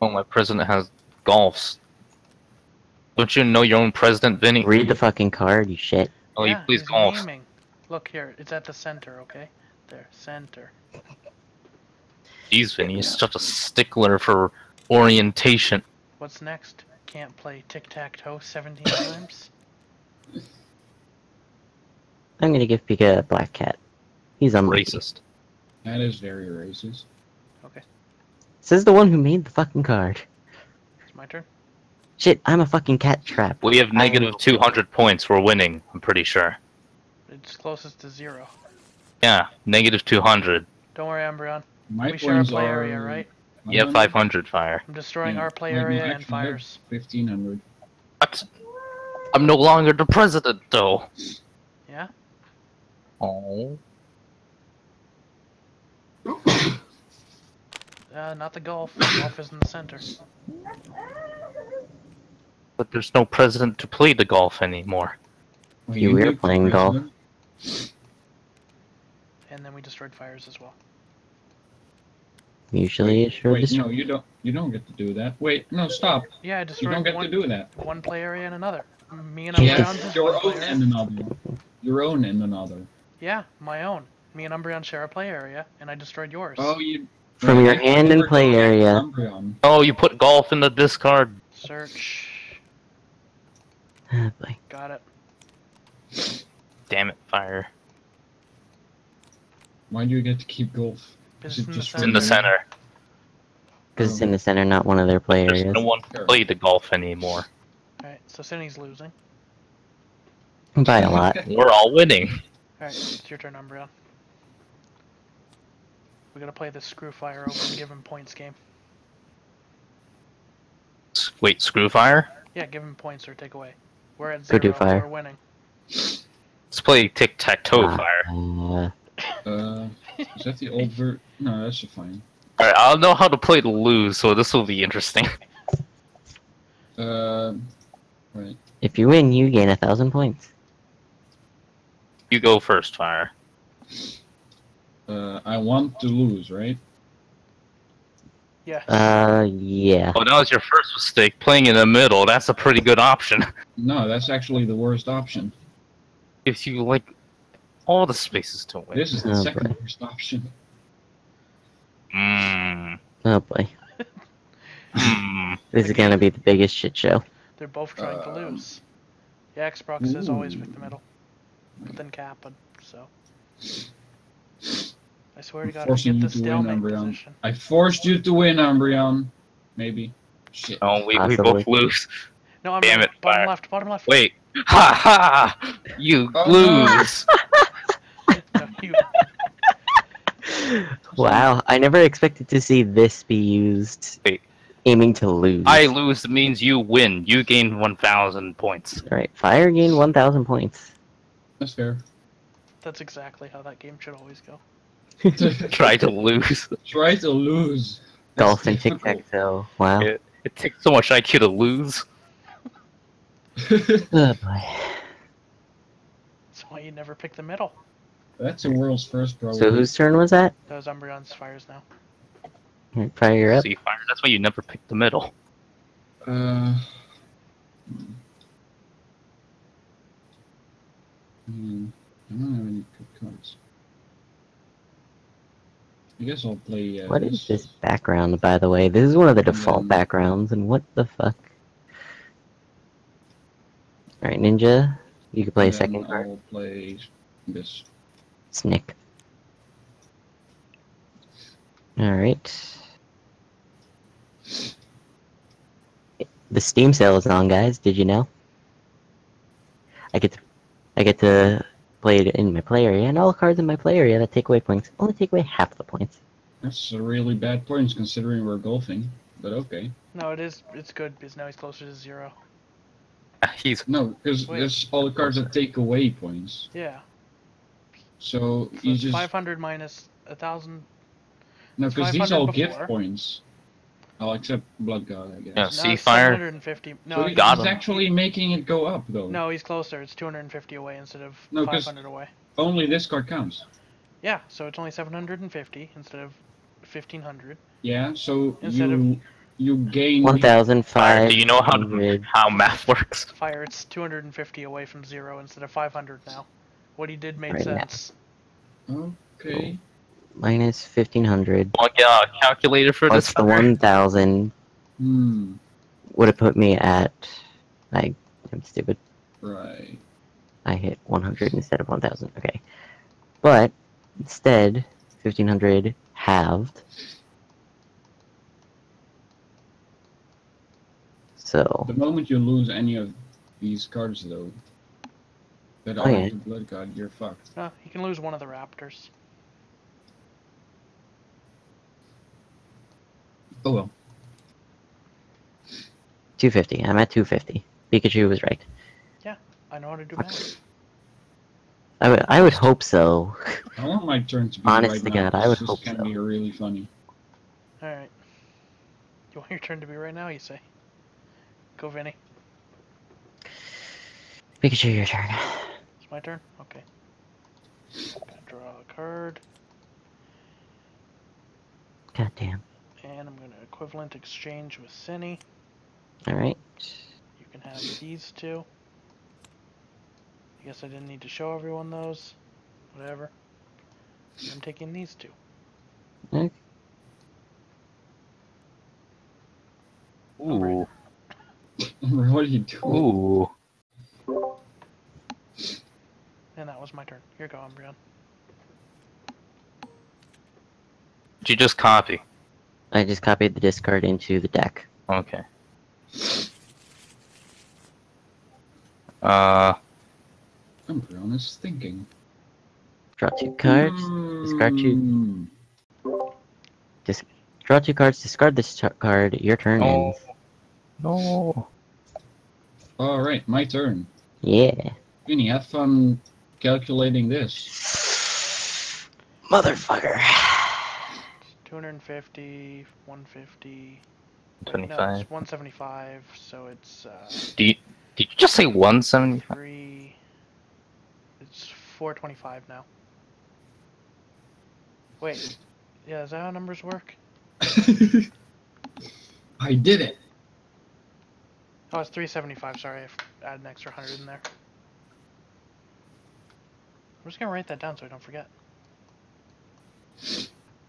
Oh, my president has golfs. Don't you know your own president, Vinny? Read the fucking card, you shit. Oh, yeah, he plays he's golf. Gaming. Look here, it's at the center, okay? There, center. Jeez, Vinny, you're such a stickler for orientation. What's next? Can't play tic tac toe 17 times? I'm gonna give Pika a black cat. He's unlucky. Racist. That is very racist. Okay. This is the one who made the fucking card. It's my turn. Shit, I'm a fucking cat trap. We have negative 200 points. We're winning, I'm pretty sure. It's closest to zero. Yeah, negative 200. Don't worry, Umbreon. My we share a points play are area, right? You have 500 fire. I'm destroying Yeah, our play area and actually, I have fires. 1500. What? I'm no longer the president, though. Yeah? Oh. Uh, not the golf. golf is in the center. But there's no president to play the golf anymore. Well, You were playing golf. President. And then we destroyed fires as well. Usually it should Wait, no, you don't. You don't get to do that. Wait, no, stop. Yeah, I destroyed. You don't get one, to do that. one play area and another. Me and Umbreon. Yeah, did your own area. and another. Your own and another. Yeah, my own. Me and Umbreon share a play area, and I destroyed yours. Oh, you. From Wait, your I hand and play area. Umbreon. Oh, you put golf in the discard. Search. Got it. Damn it, fire. Why do you get to keep golf? It's in the just It's in the Center. center. Because it's in the center, not one of their play There's areas. no one to play the golf anymore. Alright, so Cinny's losing. By a lot. We're all winning. Alright, it's your turn, Umbreon. We gotta play this Screwfire open give him points game. Wait, Screwfire? Yeah, give him points or take away. We're at Go zero, do fire. we're winning. Let's play tic tac toe Ah, fire. uh, Uh, is that the old ver? No, that's fine. Alright, I'll know how to play to lose, so this will be interesting. Uh, right. If you win, you gain a thousand points. You go first, Fire. Uh, I want to lose, right? Yeah. Uh, yeah. Oh, that was your first mistake. Playing in the middle, that's a pretty good option. No, that's actually the worst option. If you like all the spaces to win. This is the Oh, second boy. worst option. Mmm. Oh boy, Hmm. this is gonna be the biggest shit show. They're both trying to Um, lose. The Xbox says always pick the middle. But then Kappa, so. I swear to God, Forcing we you get the to stalemate position. I forced you to win, Umbreon. Maybe. Shit. Oh, we, we both lose. No, I'm Damn it, bottom fire. left, bottom left. Wait. Ha ha! You Oh, lose. No, you, Wow, I never expected to see this be used Wait. aiming to lose. I lose means you win. You gain 1,000 points. Alright, fire gained 1,000 points. That's fair. that's exactly how that game should always go. Try to lose. Try to lose. That's Golf and tic tac toe. Wow. It, it takes so much IQ to lose. Oh boy. That's why you never pick the middle. That's a world's first, probably. So whose turn was that? Those was Umbreon's fires now. Alright, Fire, you're up. See, fire. That's why you never pick the middle. Uh. Hmm. I don't have any good cards. I guess I'll play. Uh, What is this background, by the way? This is one of the default Um, backgrounds, and what the fuck? Alright, Ninja, you can play a second card. I'll play this. Snick. Alright. The Steam sale is on, guys. Did you know? I get to, I get to play it in my play area, and all the cards in my play area that take away points only take away half the points. That's a really bad points considering we're golfing, but okay. No, it is. It's good because now he's closer to zero. He's No, because Wait. there's all the cards that take away points. Yeah. So So you just 500 minus a thousand. no, because these 500 all before. gift points. I'll accept Blood God, I guess. Yeah, No, see, it's fire. 750. No, so he's, got he's him. actually making it go up though. no, he's closer. It's 250 away instead of No, 'cause- 500 away. Only this card counts. Yeah, so it's only 750 instead of 1500. Yeah, so Instead you of- you gain One thousand Fire. Do you know how how math works? Fire, it's 250 away from zero instead of 500 now. What he did made Right now. sense. Okay. minus fifteen hundred Want to get a calculator for plus this? the one thousand Hmm. would have put me at. I I'm stupid. Right. I hit one hundred instead of one thousand. Okay, but instead fifteen hundred halved. So The moment you lose any of these cards though, that Oh, are yeah. Blood God, you're fucked. Uh, he can lose one of the Raptors. Oh well. two fifty. I'm at two fifty. Pikachu was right. Yeah, I know how to do math. I would I would hope so. I want my turn to be Honest right to now. God, I would this hope can so. be really funny. Alright. You want your turn to be right now, you say? Go, Vinny. Pikachu, your turn. It's my turn? Okay. Gonna draw a card, God damn. and I'm gonna equivalent exchange with Cinny. All right. You can have these two. I guess I didn't need to show everyone those. Whatever. I'm taking these two. Ooh, what are you doing? ooh. That was my turn. Here you go, Umbreon. Did you just copy? I just copied the discard into the deck. Okay. Uh, Umbreon is thinking. Draw two cards. discard two. Hmm. Draw two cards. Discard this card. Your turn no, ends. no. All right, my turn. Yeah. Vinny, have fun calculating this. Motherfucker. 250, 150, Wait, no, 25. it's 175, so it's uh, Do you, did you just say 175? three. It's 425 now. Wait, yeah, is that how numbers work? I did it. Oh, it's 375. Sorry, I added an extra 100 in there. I'm just gonna write that down so I don't forget.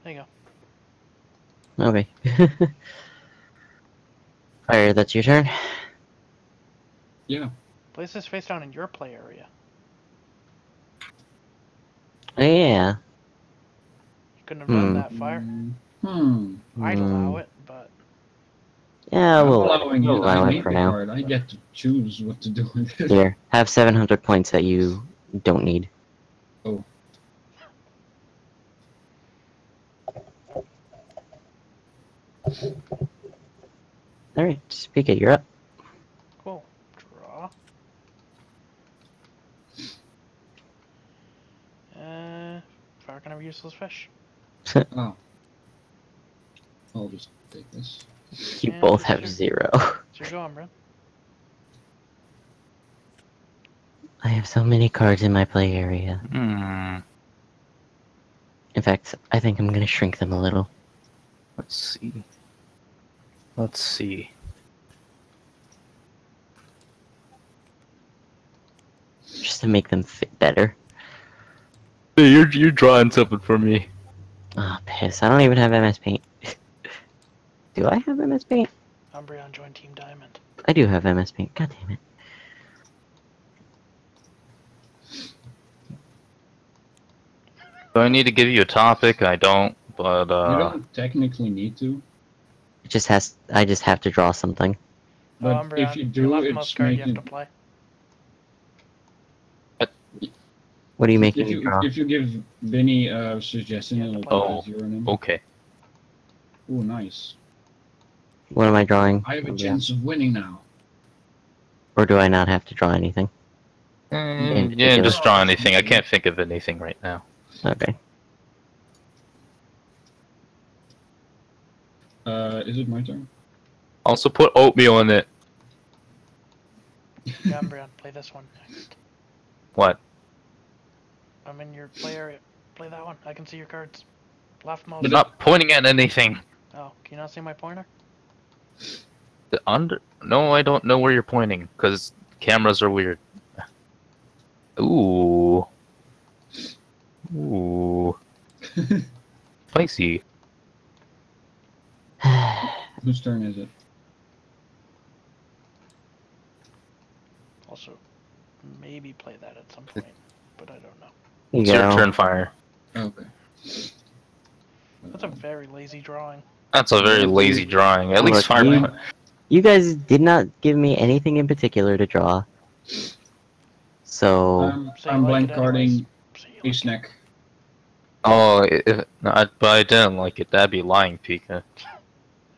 There you go. Okay. Fire, that's your turn. Yeah. Place this face down in your play area. Yeah. You couldn't have done Hmm. that fire. Mm, Hmm. I'd allow Hmm. it, but Yeah, I'm we'll, allowing we'll you. allow I it made for now. card. I get to choose what to do with it. Here, have 700 points that you don't need. Oh. Alright, Speaker, you're up. cool. Draw. Uh, fire kind of useless fish. Oh. I'll just take this. You Yeah, both have zero. So you're going, Brent. Have so many cards in my play area. Hmm. In fact, I think I'm gonna shrink them a little. Let's see. Let's see. Just to make them fit better. Hey, you're you're drawing something for me. Ah, piss. I don't even have MS Paint. do I have MS Paint? Umbreon joined Team Diamond. I do have MS Paint. God damn it. Do I need to give you a topic? I don't, but you uh, don't technically need to, It just has. I just have to draw something. but oh, Umbreon, if you do, leftmost it's card you have making. to play. What are you making If me you, draw? if you give Vinny a suggestion, You it'll play put Oh. in okay. Ooh, nice. What am I drawing? I have a Oh, chance of winning now. Or do I not have to draw anything? Mm, yeah, just draw anything. I can't think of anything right now. Okay. Uh, is it my turn? Also, put oatmeal in it. Yeah, Umbreon, play this one next. What? I'm in your play area. Play that one. I can see your cards. Left Leftmost. You're not pointing at anything. Oh, can you not see my pointer? The under? No, I don't know where you're pointing because cameras are weird. Ooh. Ooh. Spicy. Whose turn is it? Also, maybe play that at some point, but I don't know. you It's your turn, fire. Oh, okay. That's a very lazy drawing. That's a very lazy drawing. At least Look, fire. you- You guys did not give me anything in particular to draw. So I'm, So you I'm like blank it carding anyways? So you a like snack. Oh, if, no, I, but I didn't like it. That'd be lying, Pika.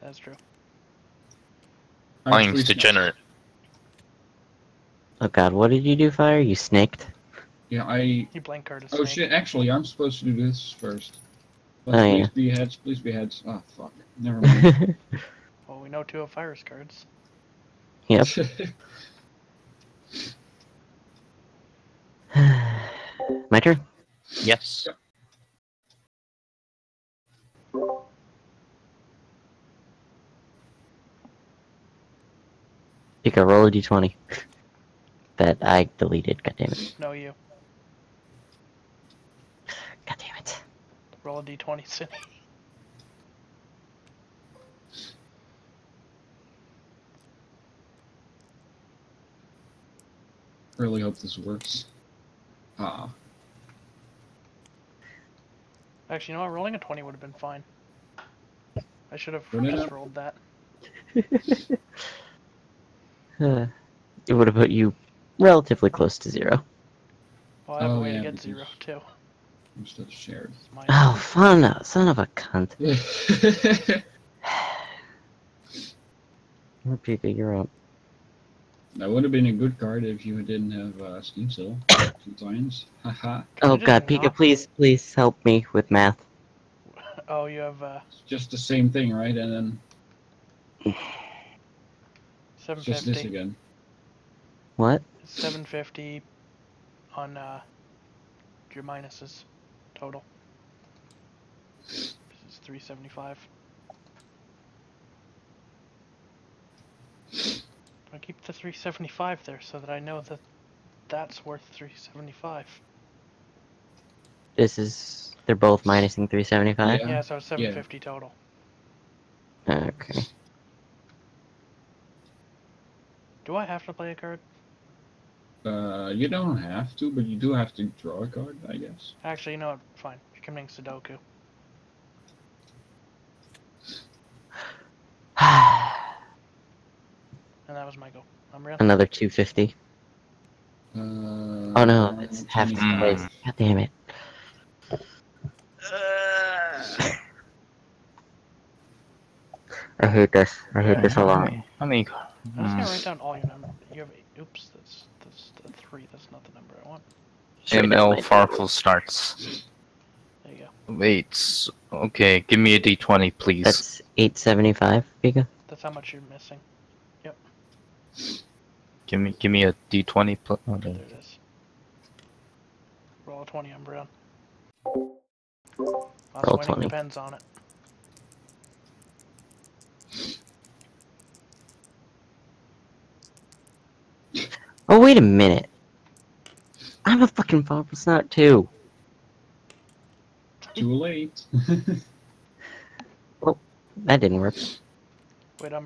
That's true. Lying's degenerate. Oh god, what did you do, Fire? You snaked? Yeah, I. You blank card a Oh snake. shit! Actually, I'm supposed to do this first. Oh, Let's Oh, please yeah. be heads. Please be heads. Oh fuck. Never mind. Well, we know two of Fire's cards. yep. My turn. Yes. Pick a roll a d20. that I deleted, god damn it. No, you. God damn it. Roll a d20, Cinny. really hope this works. Ah. Actually, you know what? Rolling a 20 would have been fine. I should have Wouldn't just rolled that. Uh, it would have put you relatively close to zero. Well, I have Oh, a way yeah, to get zero, too. I'm still shared. It's my Oh, fun, son of a cunt. Pika, you're up. that would have been a good card if you didn't have uh, Steam Sale two. Haha. Oh god, Pika, not- please, please help me with math. Oh, you have, uh, It's just the same thing, right? And then Seven Just this again. What? Seven fifty on uh, your minuses total. This is three seventy five. I keep the three seventy five there so that I know that that's worth three seventy five. This is. They're both minusing 375? Yeah. Yeah, so it's seven fifty total. Okay. Do I have to play a card? Uh, you don't have to, but you do have to draw a card, I guess. Actually, you know what? Fine. Committing Sudoku. And that was my go. I'm real. Another 250. Uh, Oh no, it's half the place. God damn it. I hate this. I hate this a How lot. many? How many? I'm just gonna Mm. write down all your numbers. You have eight. Oops, that's that's the three. That's not the number I want. ML Farfel Snarts. There you go. Wait. Okay, give me a D20, please. That's 875, Vika. That's how much you're missing. Yep. Give me, give me a D20, pl- There it is. Roll a twenty, I'm brown. Roll winning 20. depends on it. Oh, wait a minute. I'm a fucking Farfel Snart too. Too late. Oh that didn't work. Wait, I'm.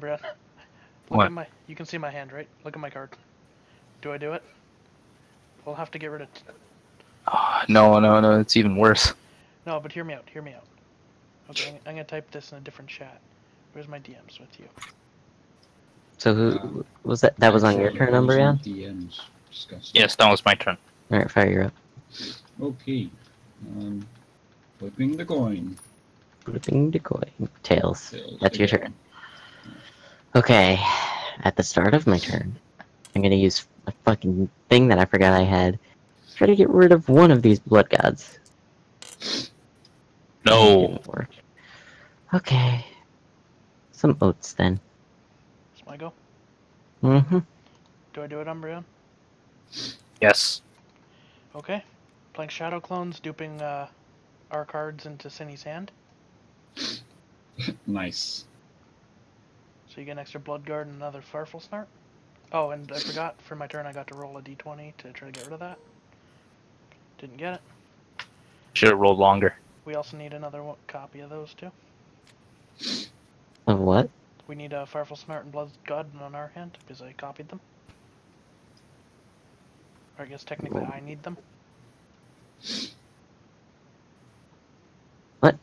Look What? at my. You can see my hand, right? Look at my card. Do I do it? We'll have to get rid of. Ah, no, no, no, it's even worse. No, but hear me out. Hear me out. Okay, I'm, I'm gonna type this in a different chat. Where's my DMs with you? So who was that? That was on your turn, Umbreon? DMs. Disgusting. Yes, that was my turn. Alright, fire you up. Okay. Um, flipping the coin. Flipping the coin. Tails. Tails That's your turn. Okay, at the start of my turn, I'm gonna use a fucking thing that I forgot I had. Try to get rid of one of these blood gods. No. Okay. Some oats then. It's my go. Mm-hmm. Do I do it, Umbreon? Yes. Okay. Playing Shadow Clones, duping uh, our cards into Cinny's hand. Nice. So you get an extra Blood God and another Farfel Snart. Oh, and I forgot, for my turn I got to roll a d20 to try to get rid of that. Didn't get it. Should have rolled longer. We also need another one, copy of those two. Of what? We need a Farfel Snart and Blood God on our hand, because I copied them. Or I guess technically I need them. What?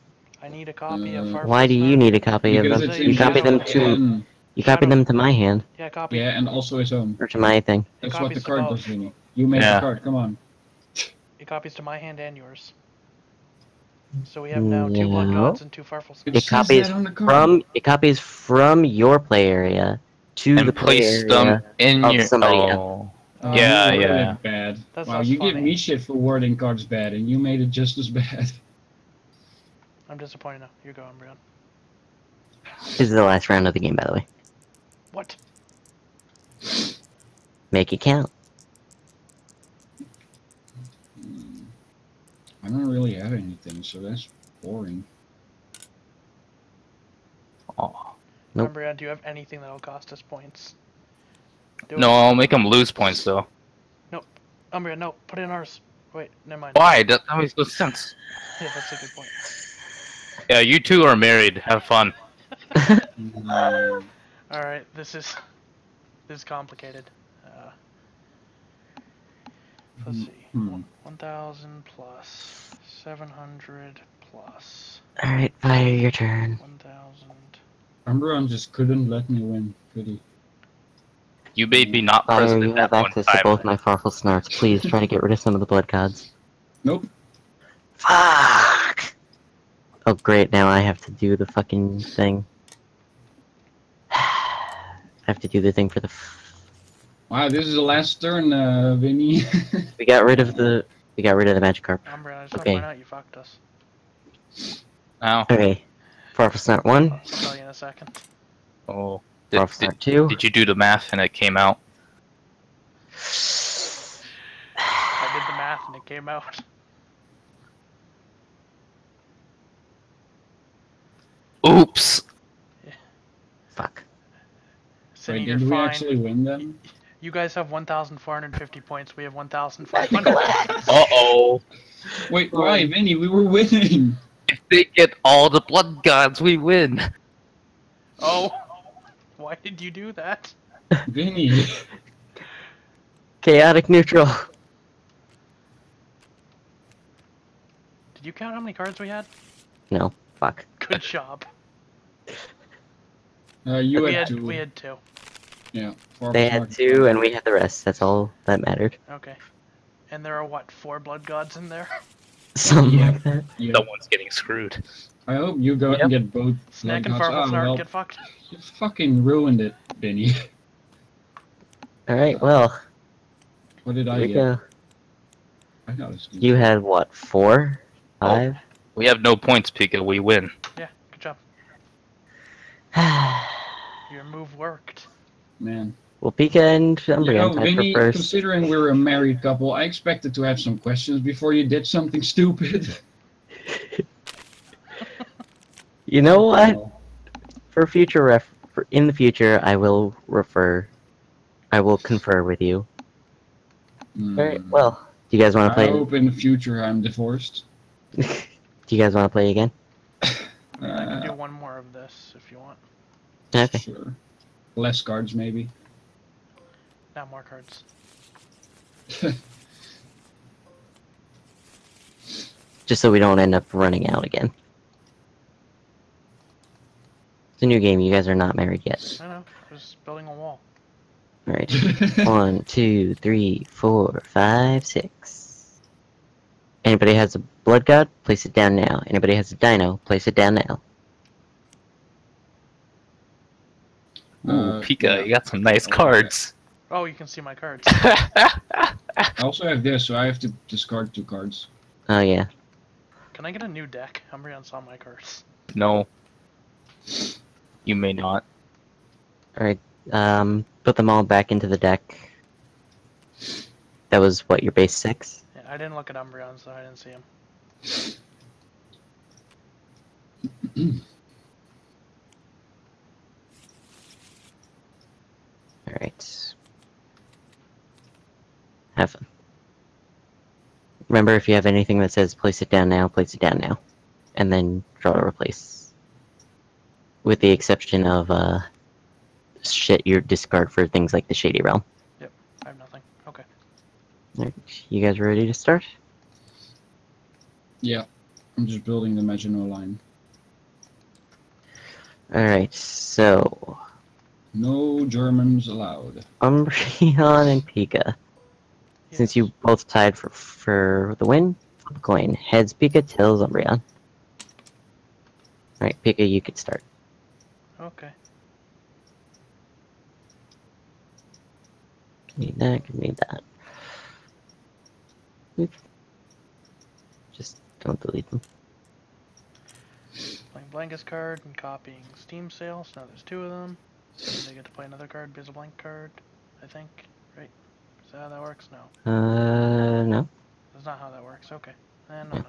I need a copy of Uh, Farfel Why do you need a copy of them? it's You copy them to you copy them to my hand Yeah, copy. Yeah, and also his own. or to my thing. That's what the card both. does, Vinny. You made Yeah. the card, come on. It copies to my hand and yours. So we have now two Blood No. Gods and two Farfel Snart. It says copies that on the card. From it copies from your play area to the And play place area. them in of your. somebody oh. Oh, Yeah, you worded yeah. it Bad. That wow, sounds you give funny. me shit for wording cards bad, and you made it just as bad. I'm disappointed now. You're going, Brian. This is the last round of the game, by the way. What? Make it count. I don't really have anything, so that's boring. Oh. Nope. Umbreon, do you have anything that'll cost us points? Do No, I'll make them lose points though. it. Umbreon, no. Put in ours. Wait, never mind. Why? That, that makes no sense. Yeah, that's a good point. Yeah, you two are married. Have fun. Alright, this is... This is complicated. Uh, let's see. Hmm. 1,000 plus... 700 plus... Alright, fire your turn. 1,000... Umbreon just couldn't let me win, could he? You may be not Fire, present you at have that one access to both my Farfel Snarts. Please try to get rid of some of the blood gods. Nope. Fuck! Oh great, now I have to do the fucking thing. I have to do the thing for the... F Wow, this is the last turn, uh, Vinny. we got rid of the... We got rid of the Magikarp. Umbreon, I just Okay. want to out you fucked us. Ow. Okay. Farfel Snart 1. I'll tell you in a second. Oh, did, Rough did, 2. did you do the math and it came out? I did the math and it came out. Oops. Fuck. Cinny, Wait, did we fine. actually win then? You guys have 1,450 points. We have 1,500. Uh oh. Wait, why, Vinny? We were winning. If they get all the blood gods, we win. oh, why did you do that? Vinny. Chaotic neutral. Did you count how many cards we had? No. Fuck. Good job. Uh, you we had, had two. we had two. Yeah. They had us two, and we had the rest. That's all that mattered. Okay. And there are what four blood gods in there? Something Yeah. like that. Yeah. No one's getting screwed. I hope you go Yep. and get both. Snack blood and gods. Farfel Oh, ah, Snark well, get fucked. You fucking ruined it, Vinny. Alright, well, What did I we get? go. I got this. You had what, four? Oh, Five? We have no points, Pika. We win. Yeah, good job. Your move worked. Man. Well, Pika and You Umbreon know, tied for Vinny, first. considering we're a married couple, I expected to have some questions before you did something stupid. You know what? For future ref, for in the future, I will refer. I will confer with you. hmm. Alright, well, do you guys want to play? I hope in the future I'm divorced. do you guys want to play again? I can do Uh, one more of this if you want. Okay. Sure. Less cards, maybe. Now more cards. Just so we don't end up running out again. It's a new game. You guys are not married yet. I know. I was building a wall. Alright. One, two, three, four, five, six. Anybody has a blood god? Place it down now. Anybody has a dino? Place it down now. Ooh, Uh, Pika, yeah. you got some nice cards. Oh, you can see my cards. I also have this, so I have to discard two cards. Oh yeah. Can I get a new deck? Umbreon saw my cards. no. You may not. Alright. Um, put them all back into the deck. That was what your base six. Yeah, I didn't look at Umbreon, so I didn't see him. Alright. Have fun. Remember, if you have anything that says place it down now, place it down now. And then draw a replace. With the exception of, uh, shit you discard for things like the Shadow Realm. Yep, I have nothing. Okay. Alright, You guys ready to start? Yeah. I'm just building the Maginot line. Alright, so. No Germans allowed. Umbreon and Pika. Since you both tied for for the win, flip a coin. Heads Pika, tails Umbreon. Alright, Pika, you could start. Okay. Need that, could need that. Oop. Just don't delete them. Playing Blankest card and copying Steam sales. Now there's two of them. And they get to play another card because a blank card. I think. Right? Is that how that works? No. Uh, no. That's not how that works. Okay. And no, no.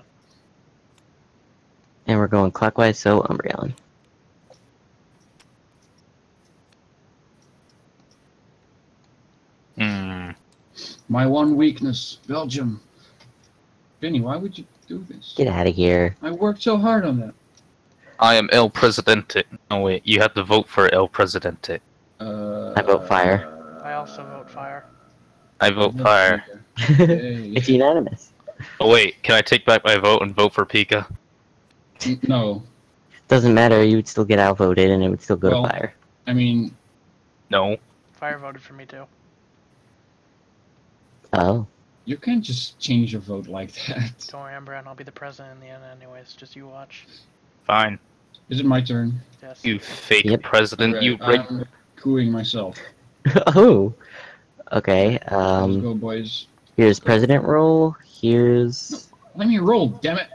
And we're going clockwise, so Umbreon. Hmm. My one weakness, Belgium. Vinny, why would you do this? Get out of here. I worked so hard on that. I am El Presidente. No, wait. You have to vote for El Presidente. Uh, I vote fire. I also vote fire. I vote fire. It's unanimous. Oh, wait. Can I take back my vote and vote for Pika? No, Doesn't matter, you would still get outvoted and it would still go Well- to fire. I mean, No. Fire voted for me too. Oh. you can't just change your vote like that. Don't worry, Umbreon. I'll be the president in the end, anyways. Just you watch. Fine. Is it my turn? Yes. You fake Yep. president. You Right, rig- I'm cooing myself. oh. Okay, Let's um, go, boys. here's president roll. Here's Let me roll, damn it.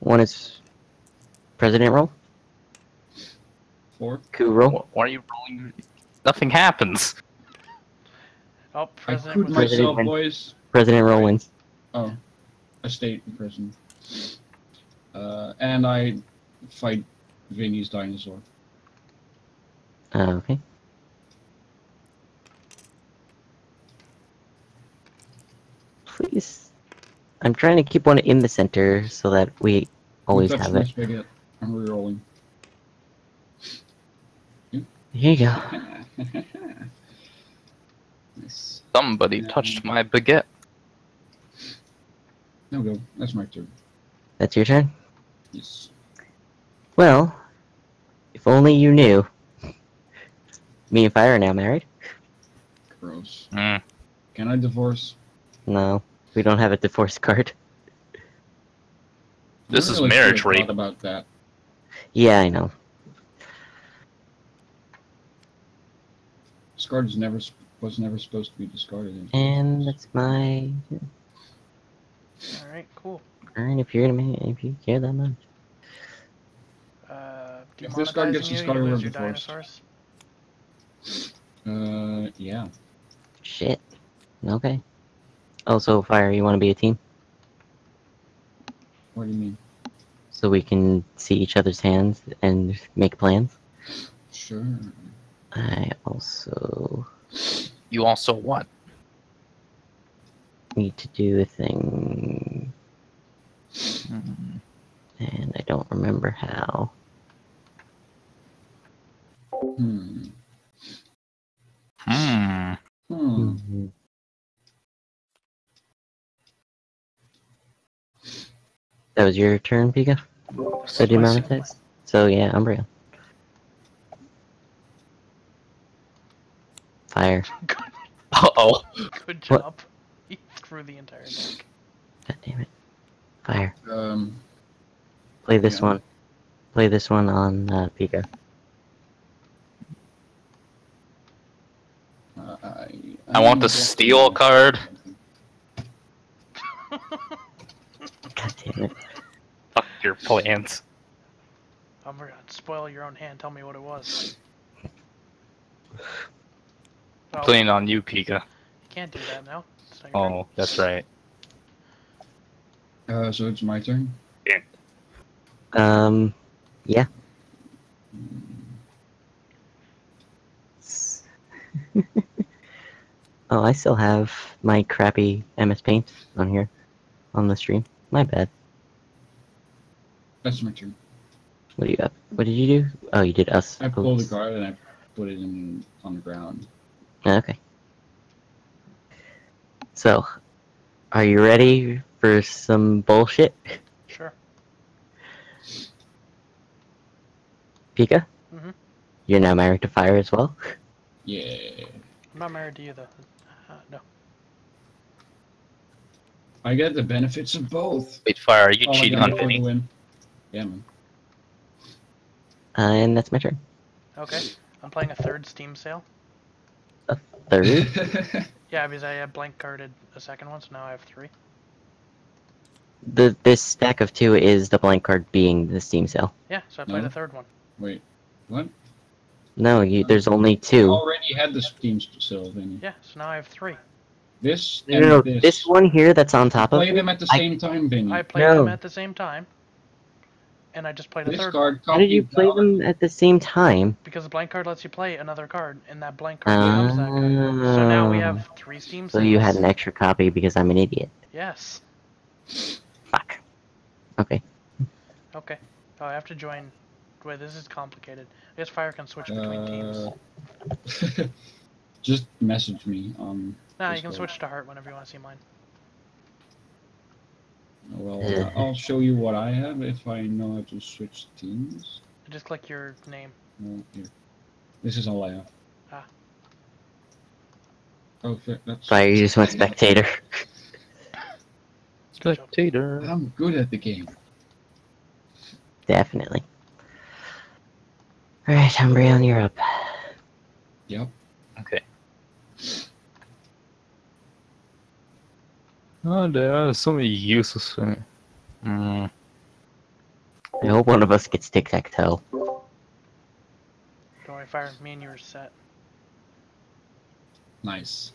one is president roll. Four. Cool roll. Why are you rolling? Nothing happens. Oh, I president could was President myself, win. boys. President roll wins. Oh, a state in prison. Uh, and I fight Vinny's dinosaur. Uh, okay. Please. I'm trying to keep one in the center so that we always Touch have my it. spigot. I'm rerolling. Here you go. nice. Somebody touched my baguette. No go. That's my turn. That's your turn? Yes. Well, if only you knew. Me and Fire are now married? Gross. Mm. Can I divorce? No, we don't have a divorce card. This I is really marriage should've rape. about that. Yeah, I know. Discard is never was never supposed to be discarded. And that's my All right, cool. Turn if you're gonna if you care that much. Uh, If this card gets demonetizing you, discarded, you we're lose your dinosaurs. Uh, yeah. Shit. Okay. Also, Fire, you wanna be a team? What do you mean? So we can see each other's hands and make plans? Sure. I also You also what? need to do a thing Mm. and I don't remember how. Hmm. Hmm. Hmm. That was your turn, Pika? So demonetize? So yeah, Umbreon. Fire. Uh oh. Good What? job. He threw the entire deck. God damn it. Fire. Um. Play this Yeah. one. Play this one on uh, Pika. uh, I. I want the steel card. God damn it. Fuck your plans. Oh my god, spoil your own hand. Tell me what it was. Oh, Playing on you, Pika. you can't do that now. It's not your turn. Oh, that's right. Uh, so it's my turn. Yeah. Um, yeah. oh, I still have my crappy MS Paint on here, on the stream. My bad. That's my turn. What do you got? What did you do? Oh, you did us. I pulled the card and I put it in on the ground. Okay. So, are you ready for some bullshit, Sure. Pika? Mhm. You're now married to Fire as well. Yeah. I'm not married to you though. Uh, no. I get the benefits of both. Wait, Fire, are you All I cheating on do Vinny? win. Yeah, man. Uh, and that's my turn. Okay. I'm playing a third Steam sale. A Third. Yeah, because I had blank carded a second one, so now I have three. the this stack of two is the blank card being the Steam sale. Yeah, so I played No. a third one. Wait. What? No, you, oh. there's only two. Already had the Steam still, then. Yeah, so now I have three. This No, and no, no, this. this one here that's on top of Play them at the I- same time, Vinny. I played them at the same time, and I just played a this third card. How did you play down. them at the same time? because the blank card lets you play another card, and that blank card becomes that card. So now we have three Steam So sales. you had an extra copy because I'm an idiot. Yes. Fuck. Okay. Okay. Oh, I have to join. Wait, this is complicated. I guess Fire can switch between teams. Uh, Just message me on. Nah, you can switch to Heart whenever you want to see mine. Well, uh, I'll show you what I have if I know how to switch teams. Just click your name. Well, here. This is all I have. Ah. Oh, fair, that's. Fire, you just went spectator. Spectator. I'm good at the game. Definitely. Alright, Umbreon, you're up. Yep. Okay. Oh, there are so many uses for me. Mm. I hope one of us gets tic tac toe. Don't worry, fire. Me and you are set. Nice.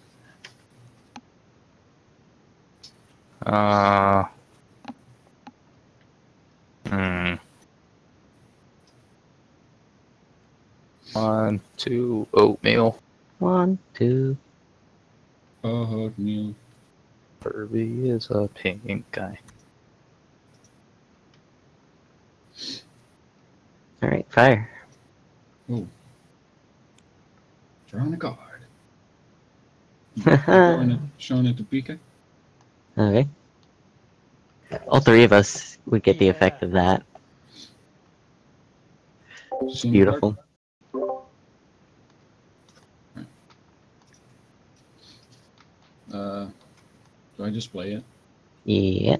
Uh. Hmm. One, two, oatmeal. One, two. Oh, Neil. Furby is a pink guy. All right, fire. Drawing a card. showing, it, showing it to Pika. Okay. All three of us would get the effect of that. Seen the Beautiful. card? Uh, do I just play it? Yeah.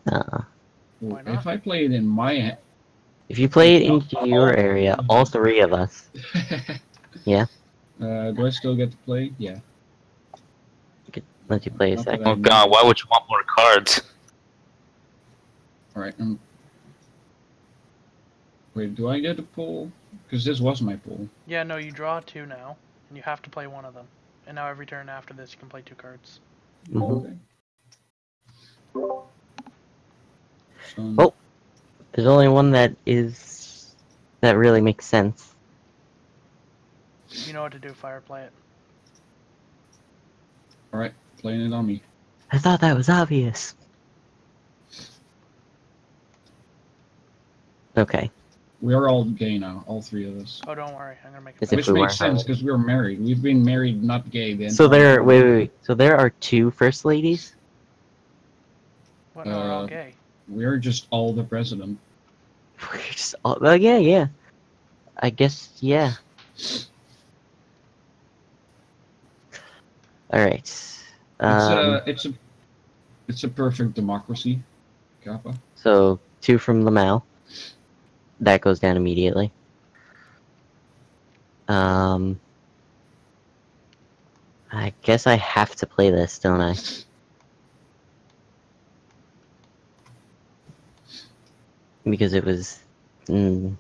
Why not? If I play it in my If you play it into your area, all three of us. Yeah. Uh, do I still get to play? Yeah. Let you play a Not second. Oh god, why would you want more cards? All right. Um, wait, do I get to pull? Because this was my pull. Yeah, no, you draw two now, and you have to play one of them. And now every turn after this, you can play two cards. Mhm. Okay. So, Oh. There's only one that is that really makes sense. You know what to do, fire. Play it. all right, playing it on me. I thought that was obvious. Okay. We are all gay now, all three of us. Oh, don't worry. I'm gonna make Is it. it Which we makes sense because we're married. We've been married, not gay. Then. So there wait, wait, wait. So there are two first ladies? What? No, we're all gay. We're just all the president. We're just all, well, yeah, yeah. I guess yeah. All right. It's Um, a, it's a, it's a perfect democracy, Kappa. so two from Lamau. That goes down immediately. Um, I guess I have to play this, don't I? Because it was. Mm,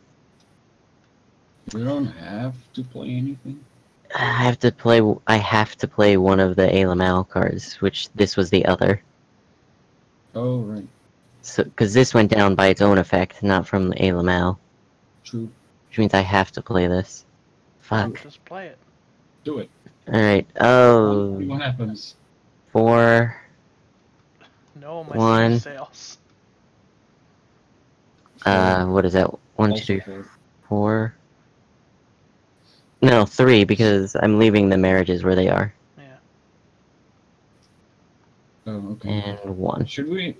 We don't have to play anything. I have to play. I have to play one of the Alamal cards, which this was the other. Oh right, So, because this went down by its own effect, not from the Alamal, true. which means I have to play this. Fuck. Just play it. Do it. All right. Oh, what happens. four. No, my One. Sales. Uh, what is that? One, two, Also three, four. four. No, three because I'm leaving the marriages where they are, Yeah. Oh okay. and one. Should we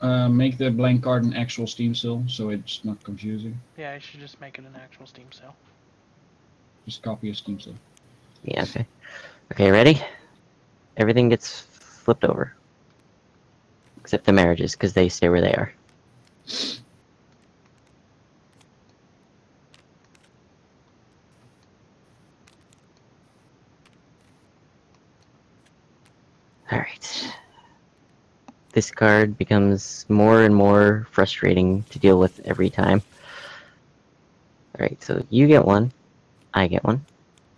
uh, make the blank card an actual Steam sale so it's not confusing? Yeah, I should just make it an actual Steam sale. Just copy a Steam sale. Yeah. Okay. Okay. Ready? Everything gets flipped over, except the marriages because they stay where they are. Alright. This card becomes more and more frustrating to deal with every time. Alright, so you get one, I get one,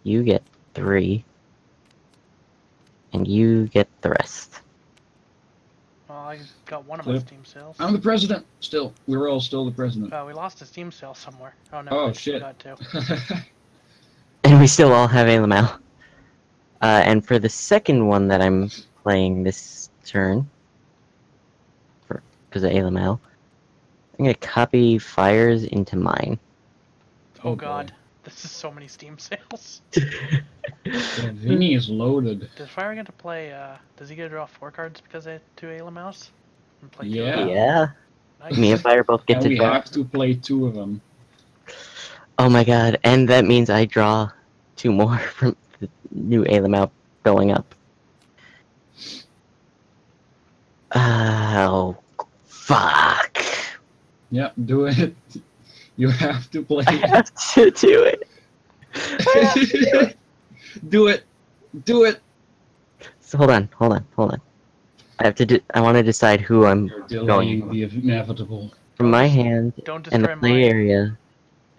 you get three, and you get the rest. Well, I got one of my Flip. Steam sales. I'm the president. Still, we're all still the president. Oh, we lost a Steam sale somewhere. Oh no. Oh, I shit. got two. And we still all have Alamel. Uh, and for the second one that I'm playing this turn, for because of Alamel, I'm gonna copy fires into mine. Oh, Oh, boy. god. This is so many Steam sales. yeah, Vinny is loaded. Does Fire get to play, uh, does he get to draw four cards because they have two Ayla Mouse? And play Yeah. of yeah, Nice. me and Fire both get And to we draw. have to play two of them. Oh my god, and that means I draw two more from the new Alamel going up. Oh, fuck. Yeah, do it. You have to play. I have to do it. do it. Do it. So hold on, hold on, hold on. I have to. Do, I want to decide who I'm You're delaying the inevitable. from my hand Don't and the destroy play mine. area.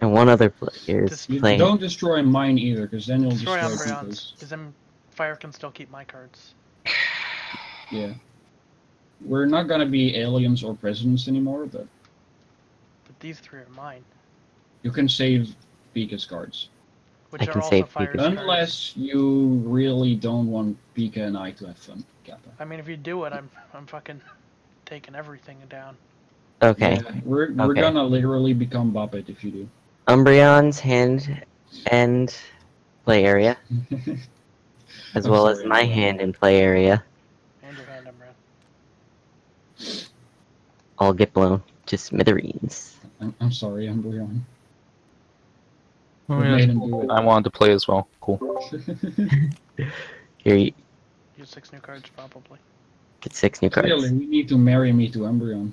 And one other player is Just- You playing. don't destroy mine either, because then you'll Destroy destroy Umbreon's, people's. because then fire can still keep my cards. Yeah. We're not gonna be aliens or presidents anymore, but But these three are mine, you can save Pika's cards. which I can save fire's Pika's- cards. Unless you really don't want Pika and I to have fun, Kappa. I mean, if you do it, I'm I'm fucking taking everything down. Okay. Yeah, we're we're Okay. gonna literally become Bobbit if you do. Umbreon's hand and play area, as I'm well as my hand and play area, And your hand, Umbreon. All get blown to smithereens. I'm, I'm sorry, Umbreon. Oh, We yeah. made him I wanted to play as well. Cool. Here, you Use six new cards, probably. get six new cards. Clearly, we need to marry me to Umbreon.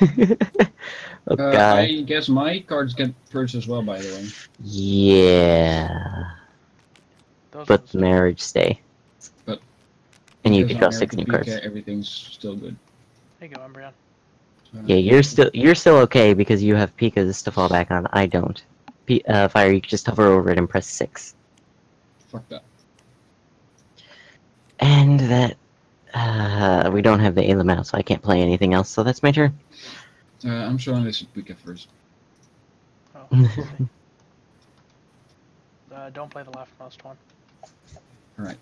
oh Uh, god. I guess my cards get purged as well, by the way. Yeah. Those But ones. marriage stay. But- And you Because can draw six new cards. Everything's still good. There you go, Umbreon. Yeah, you're still you're still okay because you have Pika's to fall back on. I don't. P- uh, fire, you can just hover over it and press six. Fuck that. And that uh, we don't have the Alamau, so I can't play anything else. So that's my turn. Uh, I'm showing this to Pika first. Oh, we'll uh, don't play the leftmost one. Alright.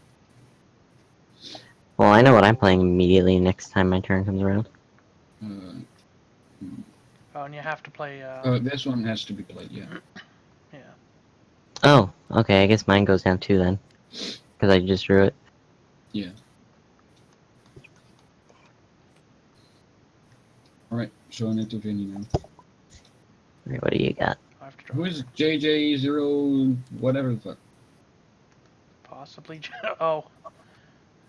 Well, I know what I'm playing immediately next time my turn comes around. Uh, Oh, and you have to play. Uh, oh, this one has to be played, yeah. yeah. Oh, okay. I guess mine goes down too then, because I just drew it. Yeah. Alright, showing it to Vinny now. Alright, what do you got? I have to draw. Who is JJ0 whatever the fuck? Possibly. oh,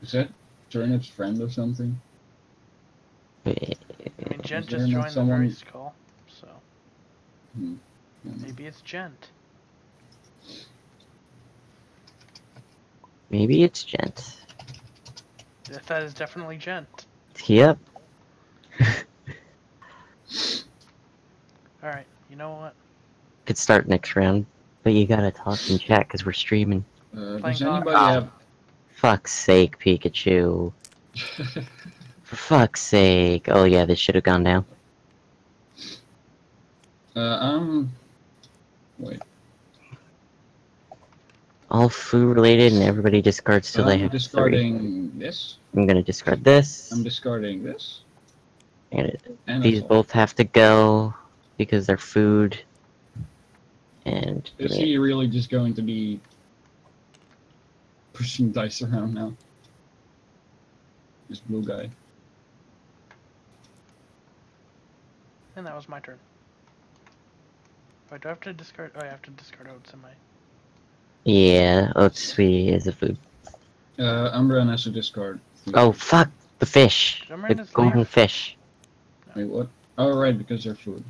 Is that Turnip's friend or something? I mean, Gent just not joined the someone- very skull, so Hmm. Yeah. maybe it's Gent. Maybe it's Gent. That- That is definitely Gent. Yep. All right. You know what? Could start next round, but you gotta talk in chat because we're streaming. Uh, does anybody Ah. have? Fuck's sake, Pikachu. For fuck's sake. Oh yeah, this should have gone down. uh, um. Wait. All food related, and everybody discards till they I'm have three. discarding this. I'm gonna discard this. I'm discarding this. and And these both have to go because they're food. And Is he really just going to be pushing dice around now? This blue guy. And that was my turn. Wait, do I have to discard? Oh, I have to discard oats in my. yeah, Otsui is a food. Uh, Umbreon has to discard. Oh fuck the fish, Remember the this golden leaf? fish. Wait, what? Oh, right, because they're food.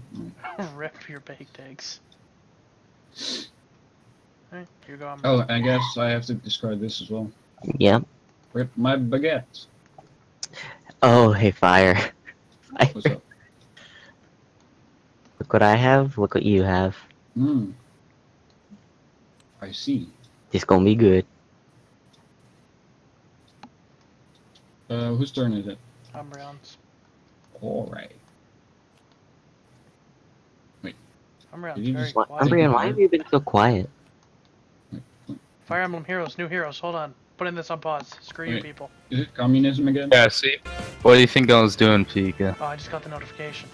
Oh. Rip your baked eggs. Alright, you go. I'm Oh, I guess I have to discard this as well. Yep. Rip my baguette. Oh hey fire. What's up? Look what I have. Look what you have. Hmm. I see. This gonna be good. Uh, whose turn is it? Umbreon's. Alright. Umbreon's Did you very just- What, quiet. Umbreon, why have you been so quiet? Fire Emblem Heroes, new heroes. Hold on. Putting this on pause. Screw you people. Is it communism again? Yeah, see? What do you think I was doing, Pika? Oh, I just got the notification.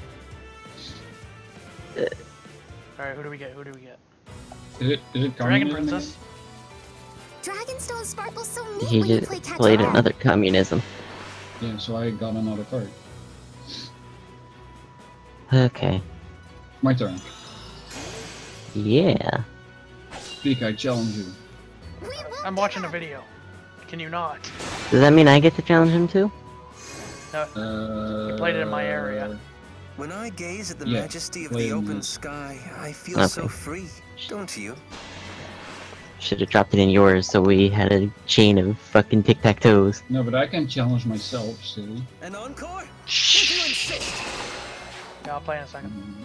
Alright, who do we get? Who do we get? Is it is it Dragon communism? Princess. Dragonstone sparkles so neat He just play played up. another communism. Yeah, so I got another card. Okay. My turn. Yeah. Speak, I challenge you. We won't I'm watching a video. Can you not? Does that mean I get to challenge him too? No. Uh, played it in my area. When I gaze at the Yeah, majesty of play the open sky, I feel Okay. so free, don't you? Should have dropped it in yours so we had a chain of fucking tic tac toes. No, but I can challenge myself, silly. An encore? Shh. Yeah, I'll play in a second.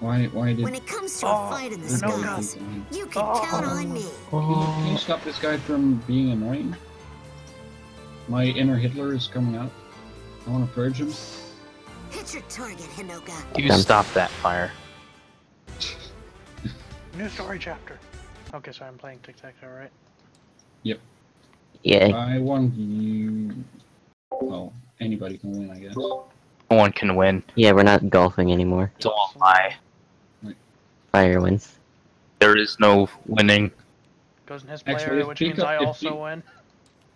Why? Why did? When it comes to Oh, a fight in the no, no. skies, Can you can Oh. count on me. you, can you stop this guy from being annoying? My inner Hitler is coming out. I want to purge him. Hit your target, Hinoka. You stop that fire. New story chapter. Okay, so I'm playing tic tac toe, right? Yep. Yeah, I want you. Well, anybody can win, I guess. No one can win. yeah, we're not golfing anymore. It's all a lie. Fire wins. There is no winning. Goes in his play Actually, area, if which means Pika- I also Pi- win.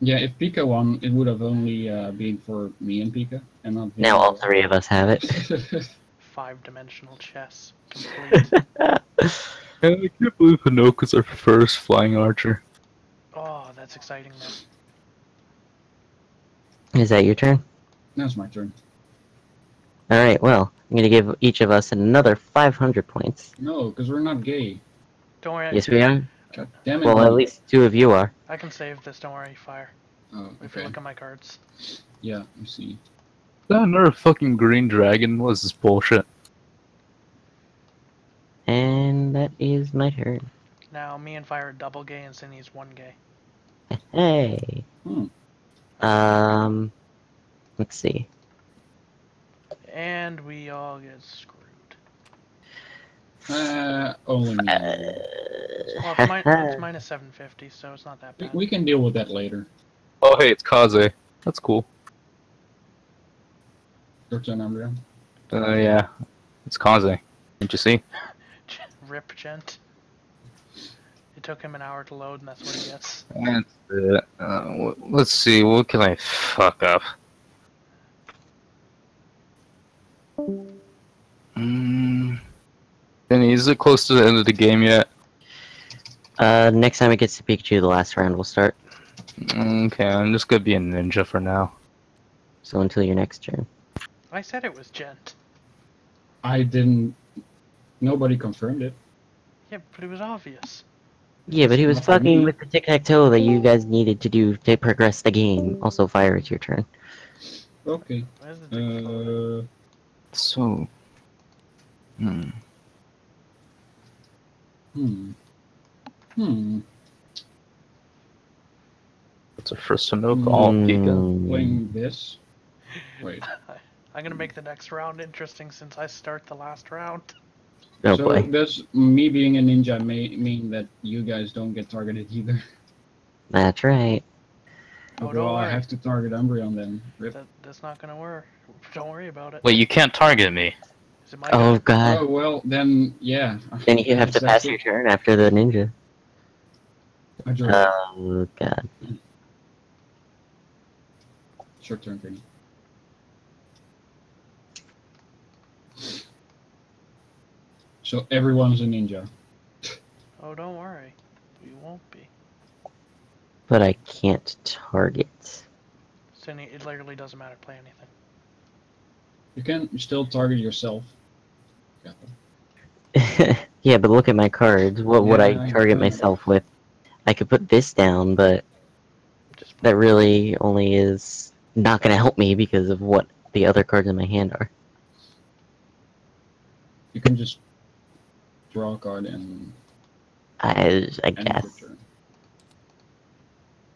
Yeah, if Pika won, it would have only uh, been for me and Pika, and not. Now all three of us have it. Five dimensional chess. Complete. I can't believe Hinoka's our first flying archer. oh, that's exciting, man. Is that your turn? now it's my turn. Alright, well, I'm gonna give each of us another 500 points. No, because we're not gay. Don't worry. Yes, we are. God damn it. Well, at least two of you are. I can save this. Don't worry. Fire. Oh, If you look at my cards. Yeah, you see. That another fucking green dragon? What is this bullshit? And that is my turn. Now, me and Fire are double gay, and Cinny's one gay. Hey. Hmm. Um, let's see. And we all get screwed. Uh, only me. Uh, Well, it's, min- it's minus 750, so it's not that we, bad. we can deal with that later. Oh, hey, it's Kaze. That's cool. Your turn, Umbria. Uh, yeah. It's Kaze. Didn't you see? Rip gent. It took him an hour to load, and that's what he gets. That's it. Uh, let's see, what can I fuck up? Mm. Benny, is it close to the end of the game yet? Uh, next time it gets to Pikachu, the last round will start. Okay, I'm just gonna be a ninja for now. So until your next turn. I said it was gent. I didn't. Nobody confirmed it. Yeah, but it was obvious. Yeah, but he was Not fucking with the tic tac toe that you guys needed to do to progress the game. Also, fire, it's your turn. Okay. Where's the dick Uh, So. Hmm. hmm. Hmm. That's our first Hinoka all Pika. Mm, Playing this. Wait. I'm gonna make the next round interesting since I start the last round. Oh so boy, does me being a ninja may mean that you guys don't get targeted either? that's right. Oh, well, I have to target Umbreon then. Rip. That, that's not gonna work. Don't worry about it. Wait, you can't target me. Is it my Oh turn? god. Oh well, then yeah. Then you have to That's pass your turn after the ninja. Oh god. Short turn, Penny. So everyone's a ninja. Oh, don't worry. We won't be. But I can't target. Cinny, it literally doesn't matter. Play anything. You can still target yourself. Yeah. yeah, but look at my cards. What would I I target know. myself with? I could put this down, but that really only is not going to help me because of what the other cards in my hand are. You can just draw a card and I, I guess. turn.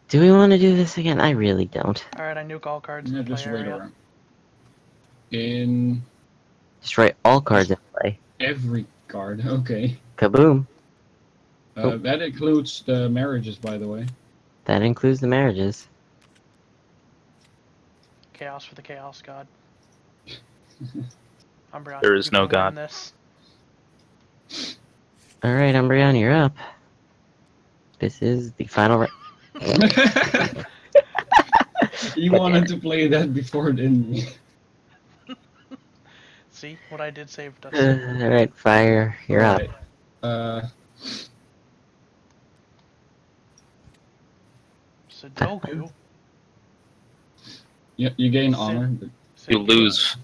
Do we want to do this again? I really don't. all right. I nuke all cards Yeah, just wait around. In Destroy all cards in play. every card, okay. Kaboom. Uh, Oh. That includes the marriages, by the way. That includes the marriages. Chaos for the chaos god. Umbreon, There is no can win god. This. Alright, Umbreon, you're up. This is the final round. you wanted to play that before, didn't you? See what I did saved us. Alright, fire, you're up. Alright. Uh, Seppuku. you, you gain Sit. honor. But You lose.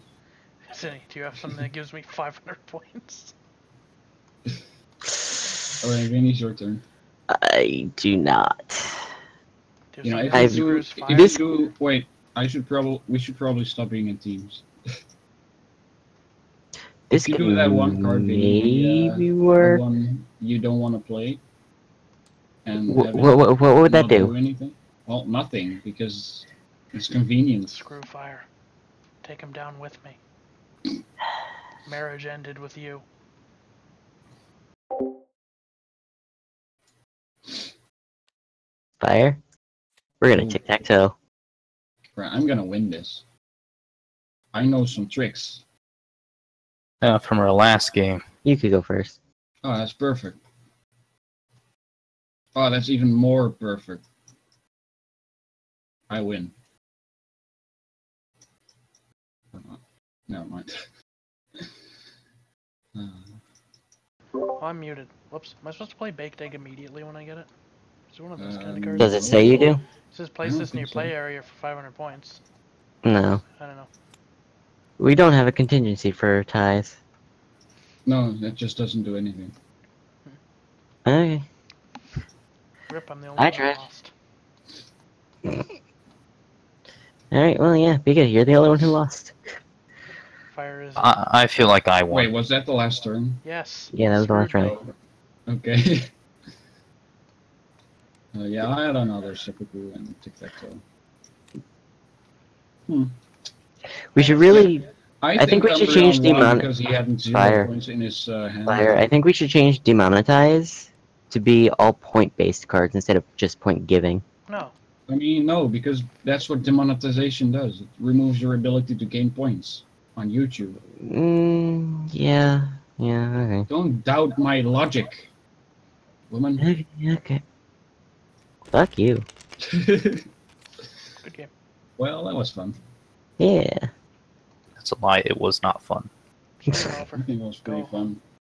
Cinny, do you have something that gives me 500 points? Alright, Vinny's your turn. I do not. Do you You know, have if something you that do, if fire? you do, wait. I should probably, we should probably stop being in teams. This you could do that one card, maybe, uh, maybe the work. one you don't want to play. And Wh- have it wh- wh- what would that not do? anything? Well, nothing because it's convenient. Screw fire. Take him down with me. Marriage ended with you. Fire. We're gonna tic tac toe. Right, I'm gonna win this. I know some tricks. Uh, from our last game. You could go first. Oh, that's perfect. Oh, that's even more perfect. I win. Uh, Never mind. Uh, Oh, I'm muted. Whoops. Am I supposed to play baked egg immediately when I get it? Is it one of those kind Um, of cards? Does it say you do? It says place this in your think so. play area for 500 points. No. I don't know. We don't have a contingency for ties. no, that just doesn't do anything. Okay. Rip, I'm the only I one who tried. lost. Alright, well, yeah, be good. You're the only one who lost. Fire is. I, I feel like I won. Wait, was that the last turn? yes. Yeah, that was the last screwed round. me. Oh, okay. uh, yeah, I had another seppuku and tic tac toe. We should really, I, think we should change the won because he had zero Fire. his uh. Fire, I think we should change demonetize to be all point-based cards instead of just point giving. No. I mean, no, because that's what demonetization does. It removes your ability to gain points on YouTube. Mm, yeah, yeah, Don't doubt my logic, woman. okay. Okay, okay. Fuck you. Good game. well, that was fun. Yeah. That's a lie. It was not fun. Game over. I think it was pretty fun.